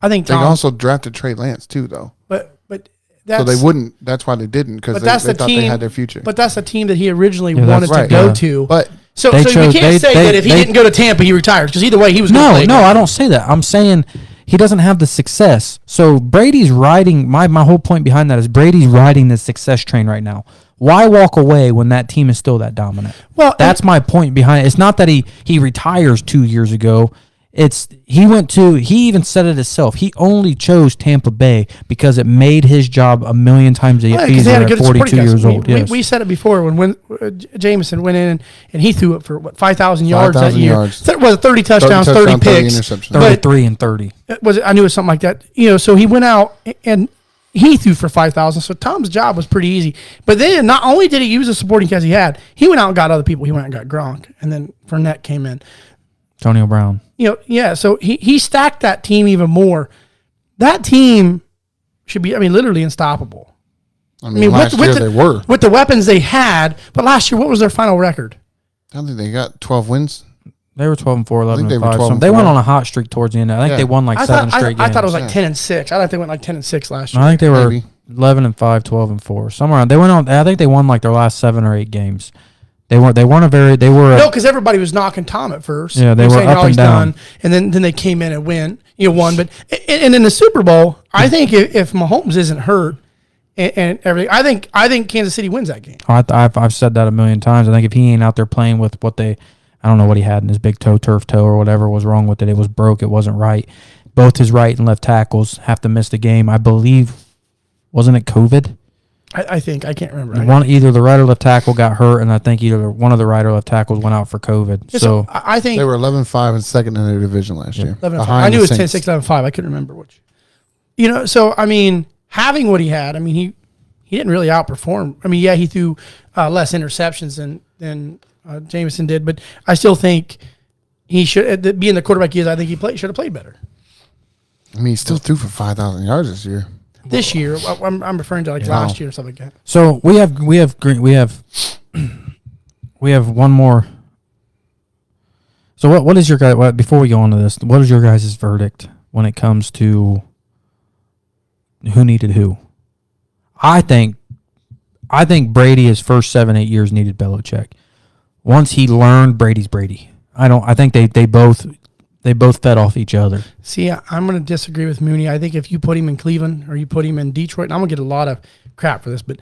I think They also drafted Trey Lance too, though. but but that's So they wouldn't. That's why they didn't because But they, that's they the thought team. they had their future. But that's the team that he originally Yeah, wanted that's to go yeah. to. but so so chose- we can't they- say they- that if he didn't go to Tampa, he retired because either way he was. No, play no. I don't say that. I'm saying he doesn't have the success. So Brady's riding my my whole point behind that is Brady's riding the success train right now. Why walk away when that team is still that dominant? Well, That's my point behind it. It's not that he he retires 2 years ago. It's he went to he even said it himself. He only chose Tampa Bay because it made his job a million times Well, 'cause they easier had a at 42 years old. We, yes. we said it before when when uh, Jameson went in and, and he threw it for what five thousand yards that year. yards. Th- was thirty touchdowns, thirty, touchdown, 30 picks, interceptions. but 33 and 30. Was it I knew it was something like that. You know, so he went out and he threw for five thousand. So Tom's job was pretty easy. But then not only did he use the supporting cast he had, he went out and got other people. He went out and got Gronk, and then Fournette came in. Antonio Brown. You know, yeah. So he he stacked that team even more. That team should be. I mean, literally unstoppable. I mean, last year the, they were. with the weapons they had. But last year, what was their final record? I don't think they got 12 wins. They were 12 and 4, 11 think they and were 5. 12 So and they went on a hot streak towards the end. I think Yeah. they won like I seven thought, straight I, I thought it was like Yeah. ten and six. I thought they went like ten and six last year. I think they were Maybe. 11 and 5, 12 and 4. Somewhere around. They went on I think they won like their last 7 or 8 games. They weren't they weren't a very they were a- No, because everybody was knocking Tom at first. Yeah, they were were saying, up "Oh, and down. done," and then then they came in and win, you know, won. But and, and in the Super Bowl, I think if, if Mahomes isn't hurt and, and everything, I think I think Kansas City wins that game. Oh, I, I've, I've said that a million times. I think if he ain't out there playing with what they, I don't know what he had in his big toe, turf toe, or whatever was wrong with it. It was broke. It wasn't right. Both his right and left tackles have to miss the game. I believe, wasn't it COVID? I, I think I can't remember. One either the right or left tackle got hurt, and I think either one of the right or left tackles went out for COVID. Yeah, So I I think They were 11 5 and second in their division last year. 11 and five. behind I knew it the was 10, Saints. 6, 11, 5. I couldn't remember which. You know, so I mean, having what he had, I mean, he he didn't really outperform. I mean, yeah, he threw uh, less interceptions than than uh, Jameson did, but I still think he should uh, being the quarterback he is. I think he played should have played better I mean, he still threw for 5,000 yards this year. This year. I'm, I'm referring to like last year or something like that. So we have we have green we have [CLEARS THROAT] we have one more. So what what is your guy? What, before we go on to this, what is your guys' verdict when it comes to who needed who? I think I think Brady his first seven eight years needed Belichick. Once he learned Brady's Brady, I don't. I think they they both they both fed off each other. See, I- I'm going to disagree with Mooney. I think if you put him in Cleveland or you put him in Detroit, and I'm going to get a lot of crap for this, but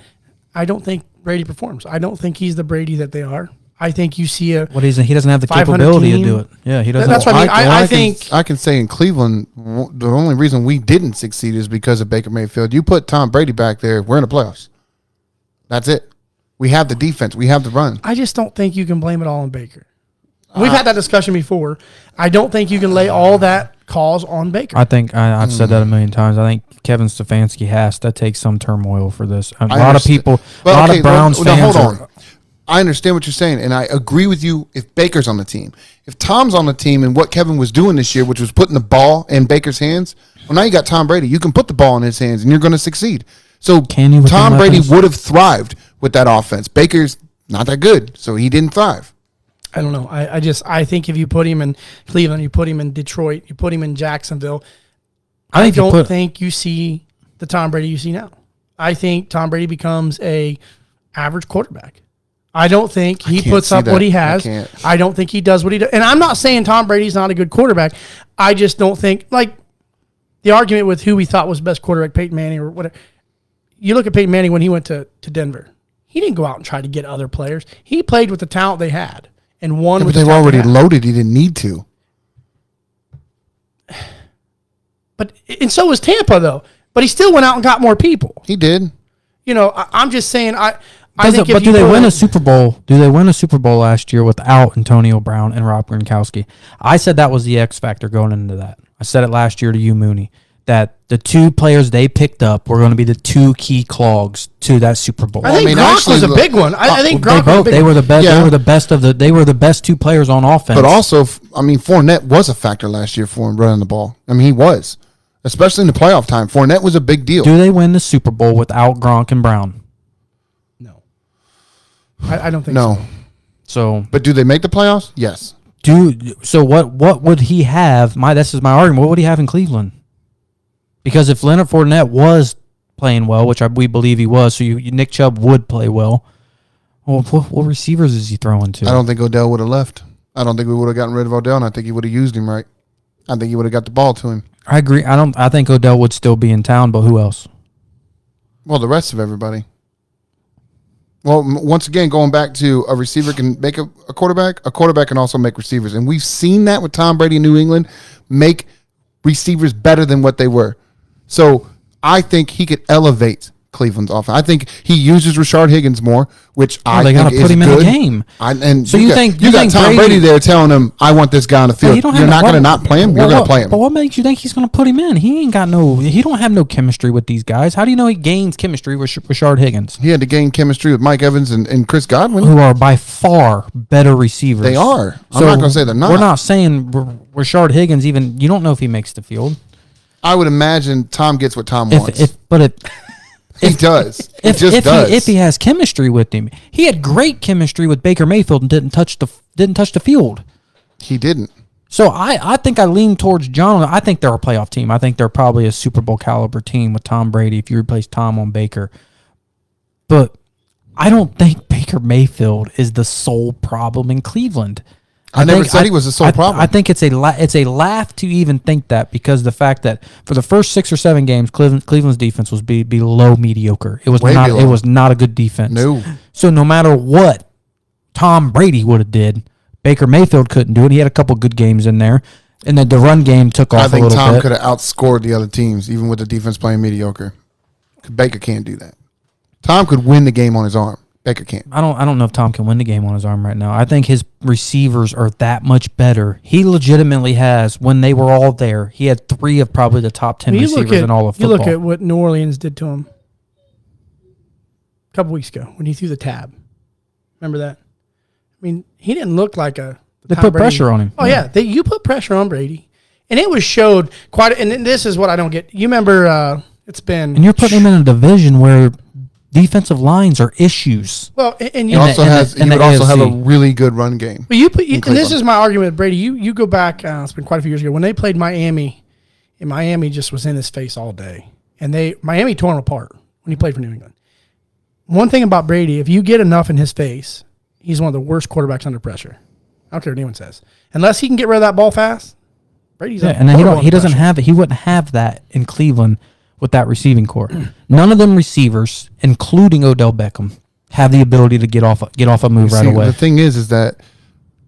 I don't think Brady performs. I don't think he's the Brady that they are. I think you see a What is he doesn't have the capability team. to do it. Yeah, he doesn't. That's what I mean. I- well, I can- think- I can say in Cleveland, the only reason we didn't succeed is because of Baker Mayfield. You put Tom Brady back there, we're in the playoffs. That's it. We have the defense. We have the run. I just don't think you can blame it all on Baker. We've had that discussion before. I don't think you can lay all that cause on Baker. I think I, I've said Hmm. that a million times. I think Kevin Stefanski has to take some turmoil for this. A I lot of people, But a lot okay, of Browns no, no, fans. hold are- on. I understand what you're saying, and I agree with you if Baker's on the team. If Tom's on the team and what Kevin was doing this year, which was putting the ball in Baker's hands, well, now you got Tom Brady. You can put the ball in his hands, and you're going to succeed. So Can you Tom Brady weapons? would have thrived with that offense. Baker's not that good, so he didn't thrive. I don't know. I, I just I think if you put him in Cleveland, you put him in Detroit, you put him in Jacksonville, I I, don't put- think you see the Tom Brady you see now. I think Tom Brady becomes a average quarterback. I don't think he puts up that. what he has. can't. I, don't think he does what he does. And I'm not saying Tom Brady's not a good quarterback. I just don't think like the argument with who we thought was best quarterback, Peyton Manning or whatever. You look at Peyton Manning when he went to, to Denver. He didn't go out and try to get other players. He played with the talent they had and one. Yeah, but they've already had. loaded. He didn't need to. [SIGHS] But and so was Tampa though. But he still went out and got more people. He did. You know, I, I'm just saying. I I think it- if but do they win a- a Super Bowl? Do they win a Super Bowl last year without Antonio Brown and Rob Gronkowski? I said that was the X factor going into that. I said it last year to you, Mooney, that the two players they picked up were going to be the two key clogs to that Super Bowl. I think mean, Gronk actually, was a big one. I, I uh, think they Gronk was a both they were the best. Yeah. They were the best of the. They were the best two players on offense. But also, I mean, Fournette was a factor last year for him running the ball. I mean, he was, especially in the playoff time. Fournette was a big deal. do they win the Super Bowl without Gronk and Brown? No, I, I don't think no, so. So but do they make the playoffs? Yes. do so. What what would he have? My this is my argument. What would he have in Cleveland? Because if Leonard Fournette was playing well, which I, we believe he was, so you, you- Nick Chubb would play well. Well, what, what receivers is he throwing to? I don't think Odell would have left. I don't think we would have gotten rid of Odell, and I think he would have used him right. I think he would have got the ball to him. I agree. I don't. I think Odell would still be in town, but who else? Well, the rest of everybody. Well, once again, going back to a receiver can make a, a quarterback. A quarterback can also make receivers, and we've seen that with Tom Brady in New England make receivers better than what they were. So I think he could elevate Cleveland's offense. I think he uses Rashard Higgins more, which oh, I Oh, they think gotta is put him in the game. I, and So you got- think- you, you got Tom Brady, Brady- there telling him, "I want this guy on the field." Well, You're not going to not play him. You're going to play him. But what makes you think he's going to put him in? He ain't got no. He don't have no chemistry with these guys. How do you know he gains chemistry with Sh- Rashard Higgins, He had to gain chemistry with Mike Evans and, and Chris Godwin. who are by far better receivers? They are. I'm not gonna say they're not. We're not saying Rashard Higgins even. You don't know if he makes the field. I would imagine Tom gets what Tom If, wants. if but it, he does. He if just if does. he if he has chemistry with him, he had great chemistry with Baker Mayfield and didn't touch the didn't touch the field. he didn't. So I, I think I lean towards John. I think they're a playoff team. I think they're probably a Super Bowl caliber team with Tom Brady if you replace Tom on Baker. But I don't think Baker Mayfield is the sole problem in Cleveland. I never think- said he was the sole I- problem. I think it's a la- it's a laugh to even think that because the fact that for the first six or seven games, Cleveland, Cleveland's defense was be, below mediocre. It was Way not below. it was not a good defense. No. So no matter what Tom Brady would have did, Baker Mayfield couldn't do it. He had a couple good games in there, and then the run game took off I think Tom could have outscored the other teams, even with the defense playing mediocre. Baker can't do that. Tom could win the game on his arm. Baker can't. I don't I don't know if Tom can win the game on his arm right now. I think his receivers are that much better. He legitimately has when they were all there. He had three of probably the top ten you receivers at in all of football. you look at what New Orleans did to him a couple weeks ago when he threw the tab. Remember that? I mean, he didn't look like a. They Tom put Brady. pressure on him. Oh yeah, they, you put pressure on Brady, and it was showed quite. And this is what I don't get. You remember? Uh, it's been and you're putting him in a division where defensive lines are issues. well, and, and you In also the- has. in he would also have a really good run game. But you put, you, and this is my argument Brady. You you go back. Uh, it's been quite a few years ago when they played Miami, and Miami just was in his face all day, and they Miami tore him apart when he played for New England. One thing about Brady, if you get enough in his face, he's one of the worst quarterbacks under pressure. I don't care what anyone says, unless he can get rid of that ball fast. Brady's Yeah, a and then he don't he doesn't pressure. have it. He wouldn't have that in Cleveland with that receiving core. None of them receivers, including Odell Beckham, have the ability to get off get off a move right away. The thing is, is that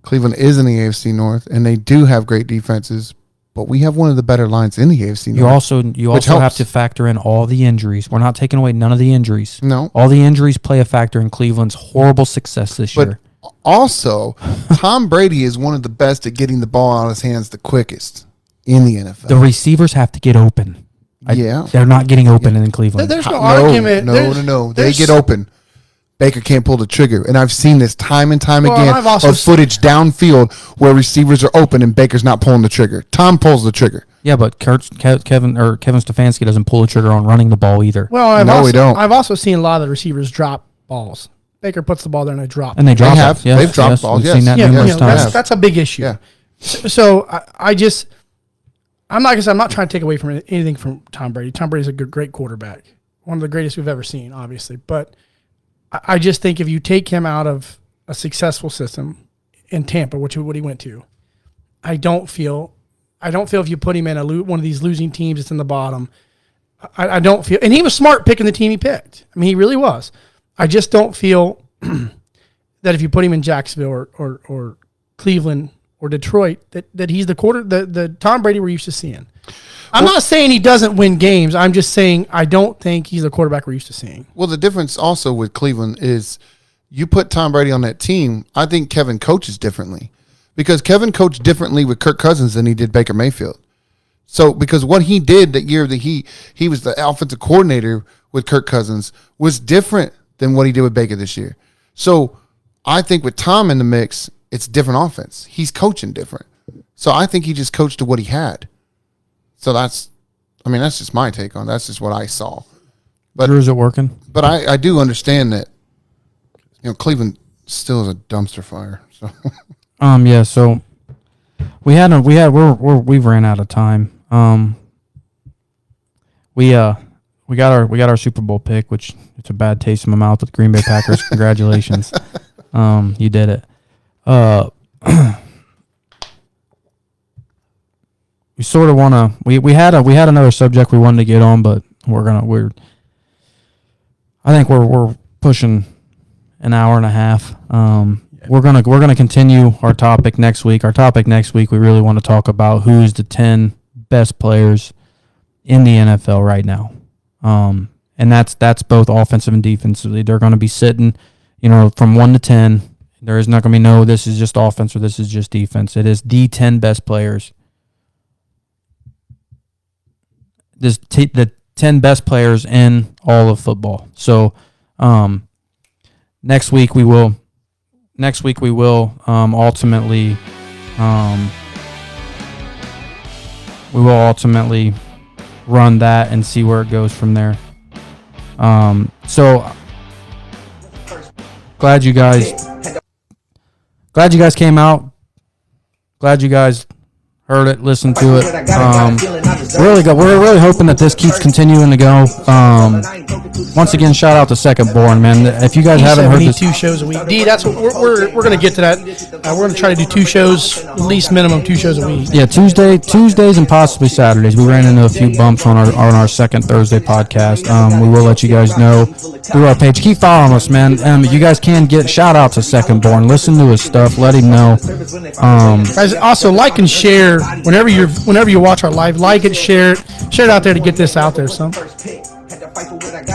Cleveland is in the AFC North, and they do have great defenses. But we have one of the better lines in the AFC North. You also you also have to factor in all the injuries. We're not taking away none of the injuries. no, All the injuries play a factor in Cleveland's horrible success this but year. also [LAUGHS] Tom Brady is one of the best at getting the ball out of his hands the quickest in the NFL. The receivers have to get open. I- Yeah. they're not getting open in Cleveland. There's no, no, argument. no, There's- no, no. They get open. Baker can't pull the trigger, and I've seen this time and time Well, again I've also of footage downfield where receivers are open and Baker's not pulling the trigger. Tom pulls the trigger. yeah, but Kurt, Kevin or Kevin Stefanski doesn't pull the trigger on running the ball either. Well, I've No, we also, don't. I've also seen a lot of the receivers drop balls. Baker puts the ball there and they drop. and they drop have. it. Yes, They've dropped yes, balls, We've yes. seen that yeah, numerous you know, times. that's, that's a big issue. Yeah. So, so I, I just, I'm not gonna say I'm not trying to take away from anything from Tom Brady. Tom Brady's a good, great quarterback, one of the greatest we've ever seen, obviously. But I, just think if you take him out of a successful system in Tampa, which is what he went to, I don't feel, I don't feel if you put him in a one of these losing teams that's in the bottom, I, I don't feel, and he was smart picking the team he picked. I mean, he really was. I just don't feel [CLEARS THROAT] that if you put him in Jacksonville or, or, or Cleveland or Detroit, that, that he's the quarter, the, the Tom Brady we're used to seeing. I'm not saying he doesn't win games. I'm just saying I don't think he's the quarterback we're used to seeing. Well, the difference also with Cleveland is you put Tom Brady on that team. I think Kevin coaches differently because Kevin coached differently with Kirk Cousins than he did Baker Mayfield. So because what he did that year that he he was the offensive coordinator with Kirk Cousins was different than what he did with Baker this year. So I think with Tom in the mix, it's different offense. He's coaching different. So I think he just coached to what he had. So that's I mean, that's just my take on it. that's just what I saw. but- Drew, is it working? But I, I do understand that you know Cleveland still is a dumpster fire. So [LAUGHS] Um, yeah. So we had a we had we're, we're we've ran out of time. Um, we uh we got our we got our Super Bowl pick, which it's a bad taste in my mouth with Green Bay Packers. [LAUGHS] Congratulations, um, you did it. Uh, [CLEARS THROAT] we sort of want to we we had a we had another subject we wanted to get on, but we're gonna we're I think we're we're pushing an hour and a half. Um, we're gonna we're gonna continue our topic next week. Our topic next week, we really want to talk about who's the ten best players in the NFL right now. Um, and that's that's both offensive and defensively. They're going to be sitting, you know, from one to ten. There is not going to be no. This is just offense or this is just defense. It is the ten best players. This the ten best players in all of football. So, um, next week we will next week we will um, ultimately um, we will ultimately run that and see where it goes from there. Um, so glad you guys glad you guys came out. Glad you guys heard it, listened to it. Um, really good. We're really hoping that this keeps continuing to go. Um, once again, shout out to Second Born, man. If you guys haven't heard need this, two shows a week. D, that's what we're, we're, we're going to get to that. Uh, we're going to try to do two shows, at least minimum two shows a week. Yeah, Tuesday, Tuesdays, and possibly Saturdays. We ran into a few bumps on our on our second Thursday podcast. Um, we will let you guys know through our page. Keep following us, man. Um, you guys can get shout out to Second Born. Listen to his stuff. Let him know. Um, Guys, also like and share whenever you're whenever you watch our live. Like it, share it, share it out there to get this out there. So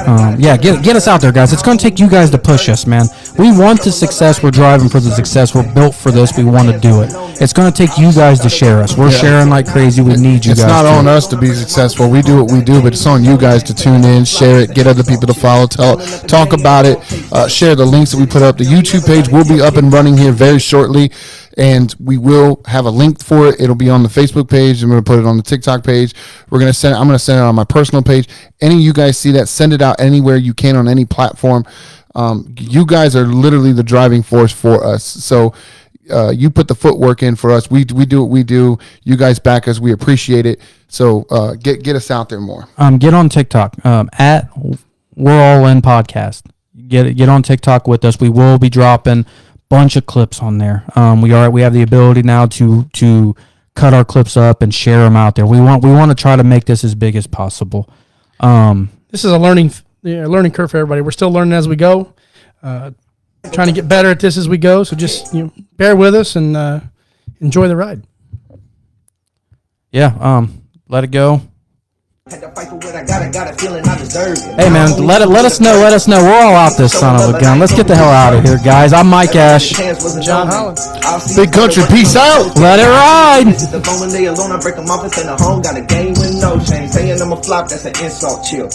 um, yeah, get get us out there, guys. It's going to take you guys to push us, man. We want the success. We're driving for the success. We're built for this. We want to do it. It's going to take you guys to share us. We're sharing like crazy. We need you It's guys. It's not to. on us to be successful. We do what we do, but it's on you guys to tune in, share it, get other people to follow, tell, talk about it, uh, share the links that we put up. The YouTube page will be up and running here very shortly, and we will have a link for it. It'll be on the Facebook page. I'm going to put it on the TikTok page. We're going to send. it- I'm going to send it on my personal page. Any of you guys see that, send it out anywhere you can on any platform. Um, you guys are literally the driving force for us. So uh, you put the footwork in for us. We we do what we do. You guys back us. We appreciate it. So uh, get get us out there more. um, get on TikTok um, at We're All In Podcast. Get get on TikTok with us. We will be dropping bunch of clips on there. Um, we are we have the ability now to to cut our clips up and share them out there. We want we want to try to make this as big as possible. Um, this is a learning yeah, learning curve for everybody. We're still learning as we go. Uh, trying to get better at this as we go. So just you know, bear with us and uh, enjoy the ride. yeah, um, let it go. Had to fight for what I got, I got a feeling I deserve it. Hey man, let it let us know. Let us know. We're all out this son of a gun. Let's get the hell out of here, guys. I'm Mike Ash. John Holland. Big country, peace out. Let it ride. Visit the phone they alone, I break them off and send her home. Got a game with no shame. Saying I'm a flop, that's an insult, chill.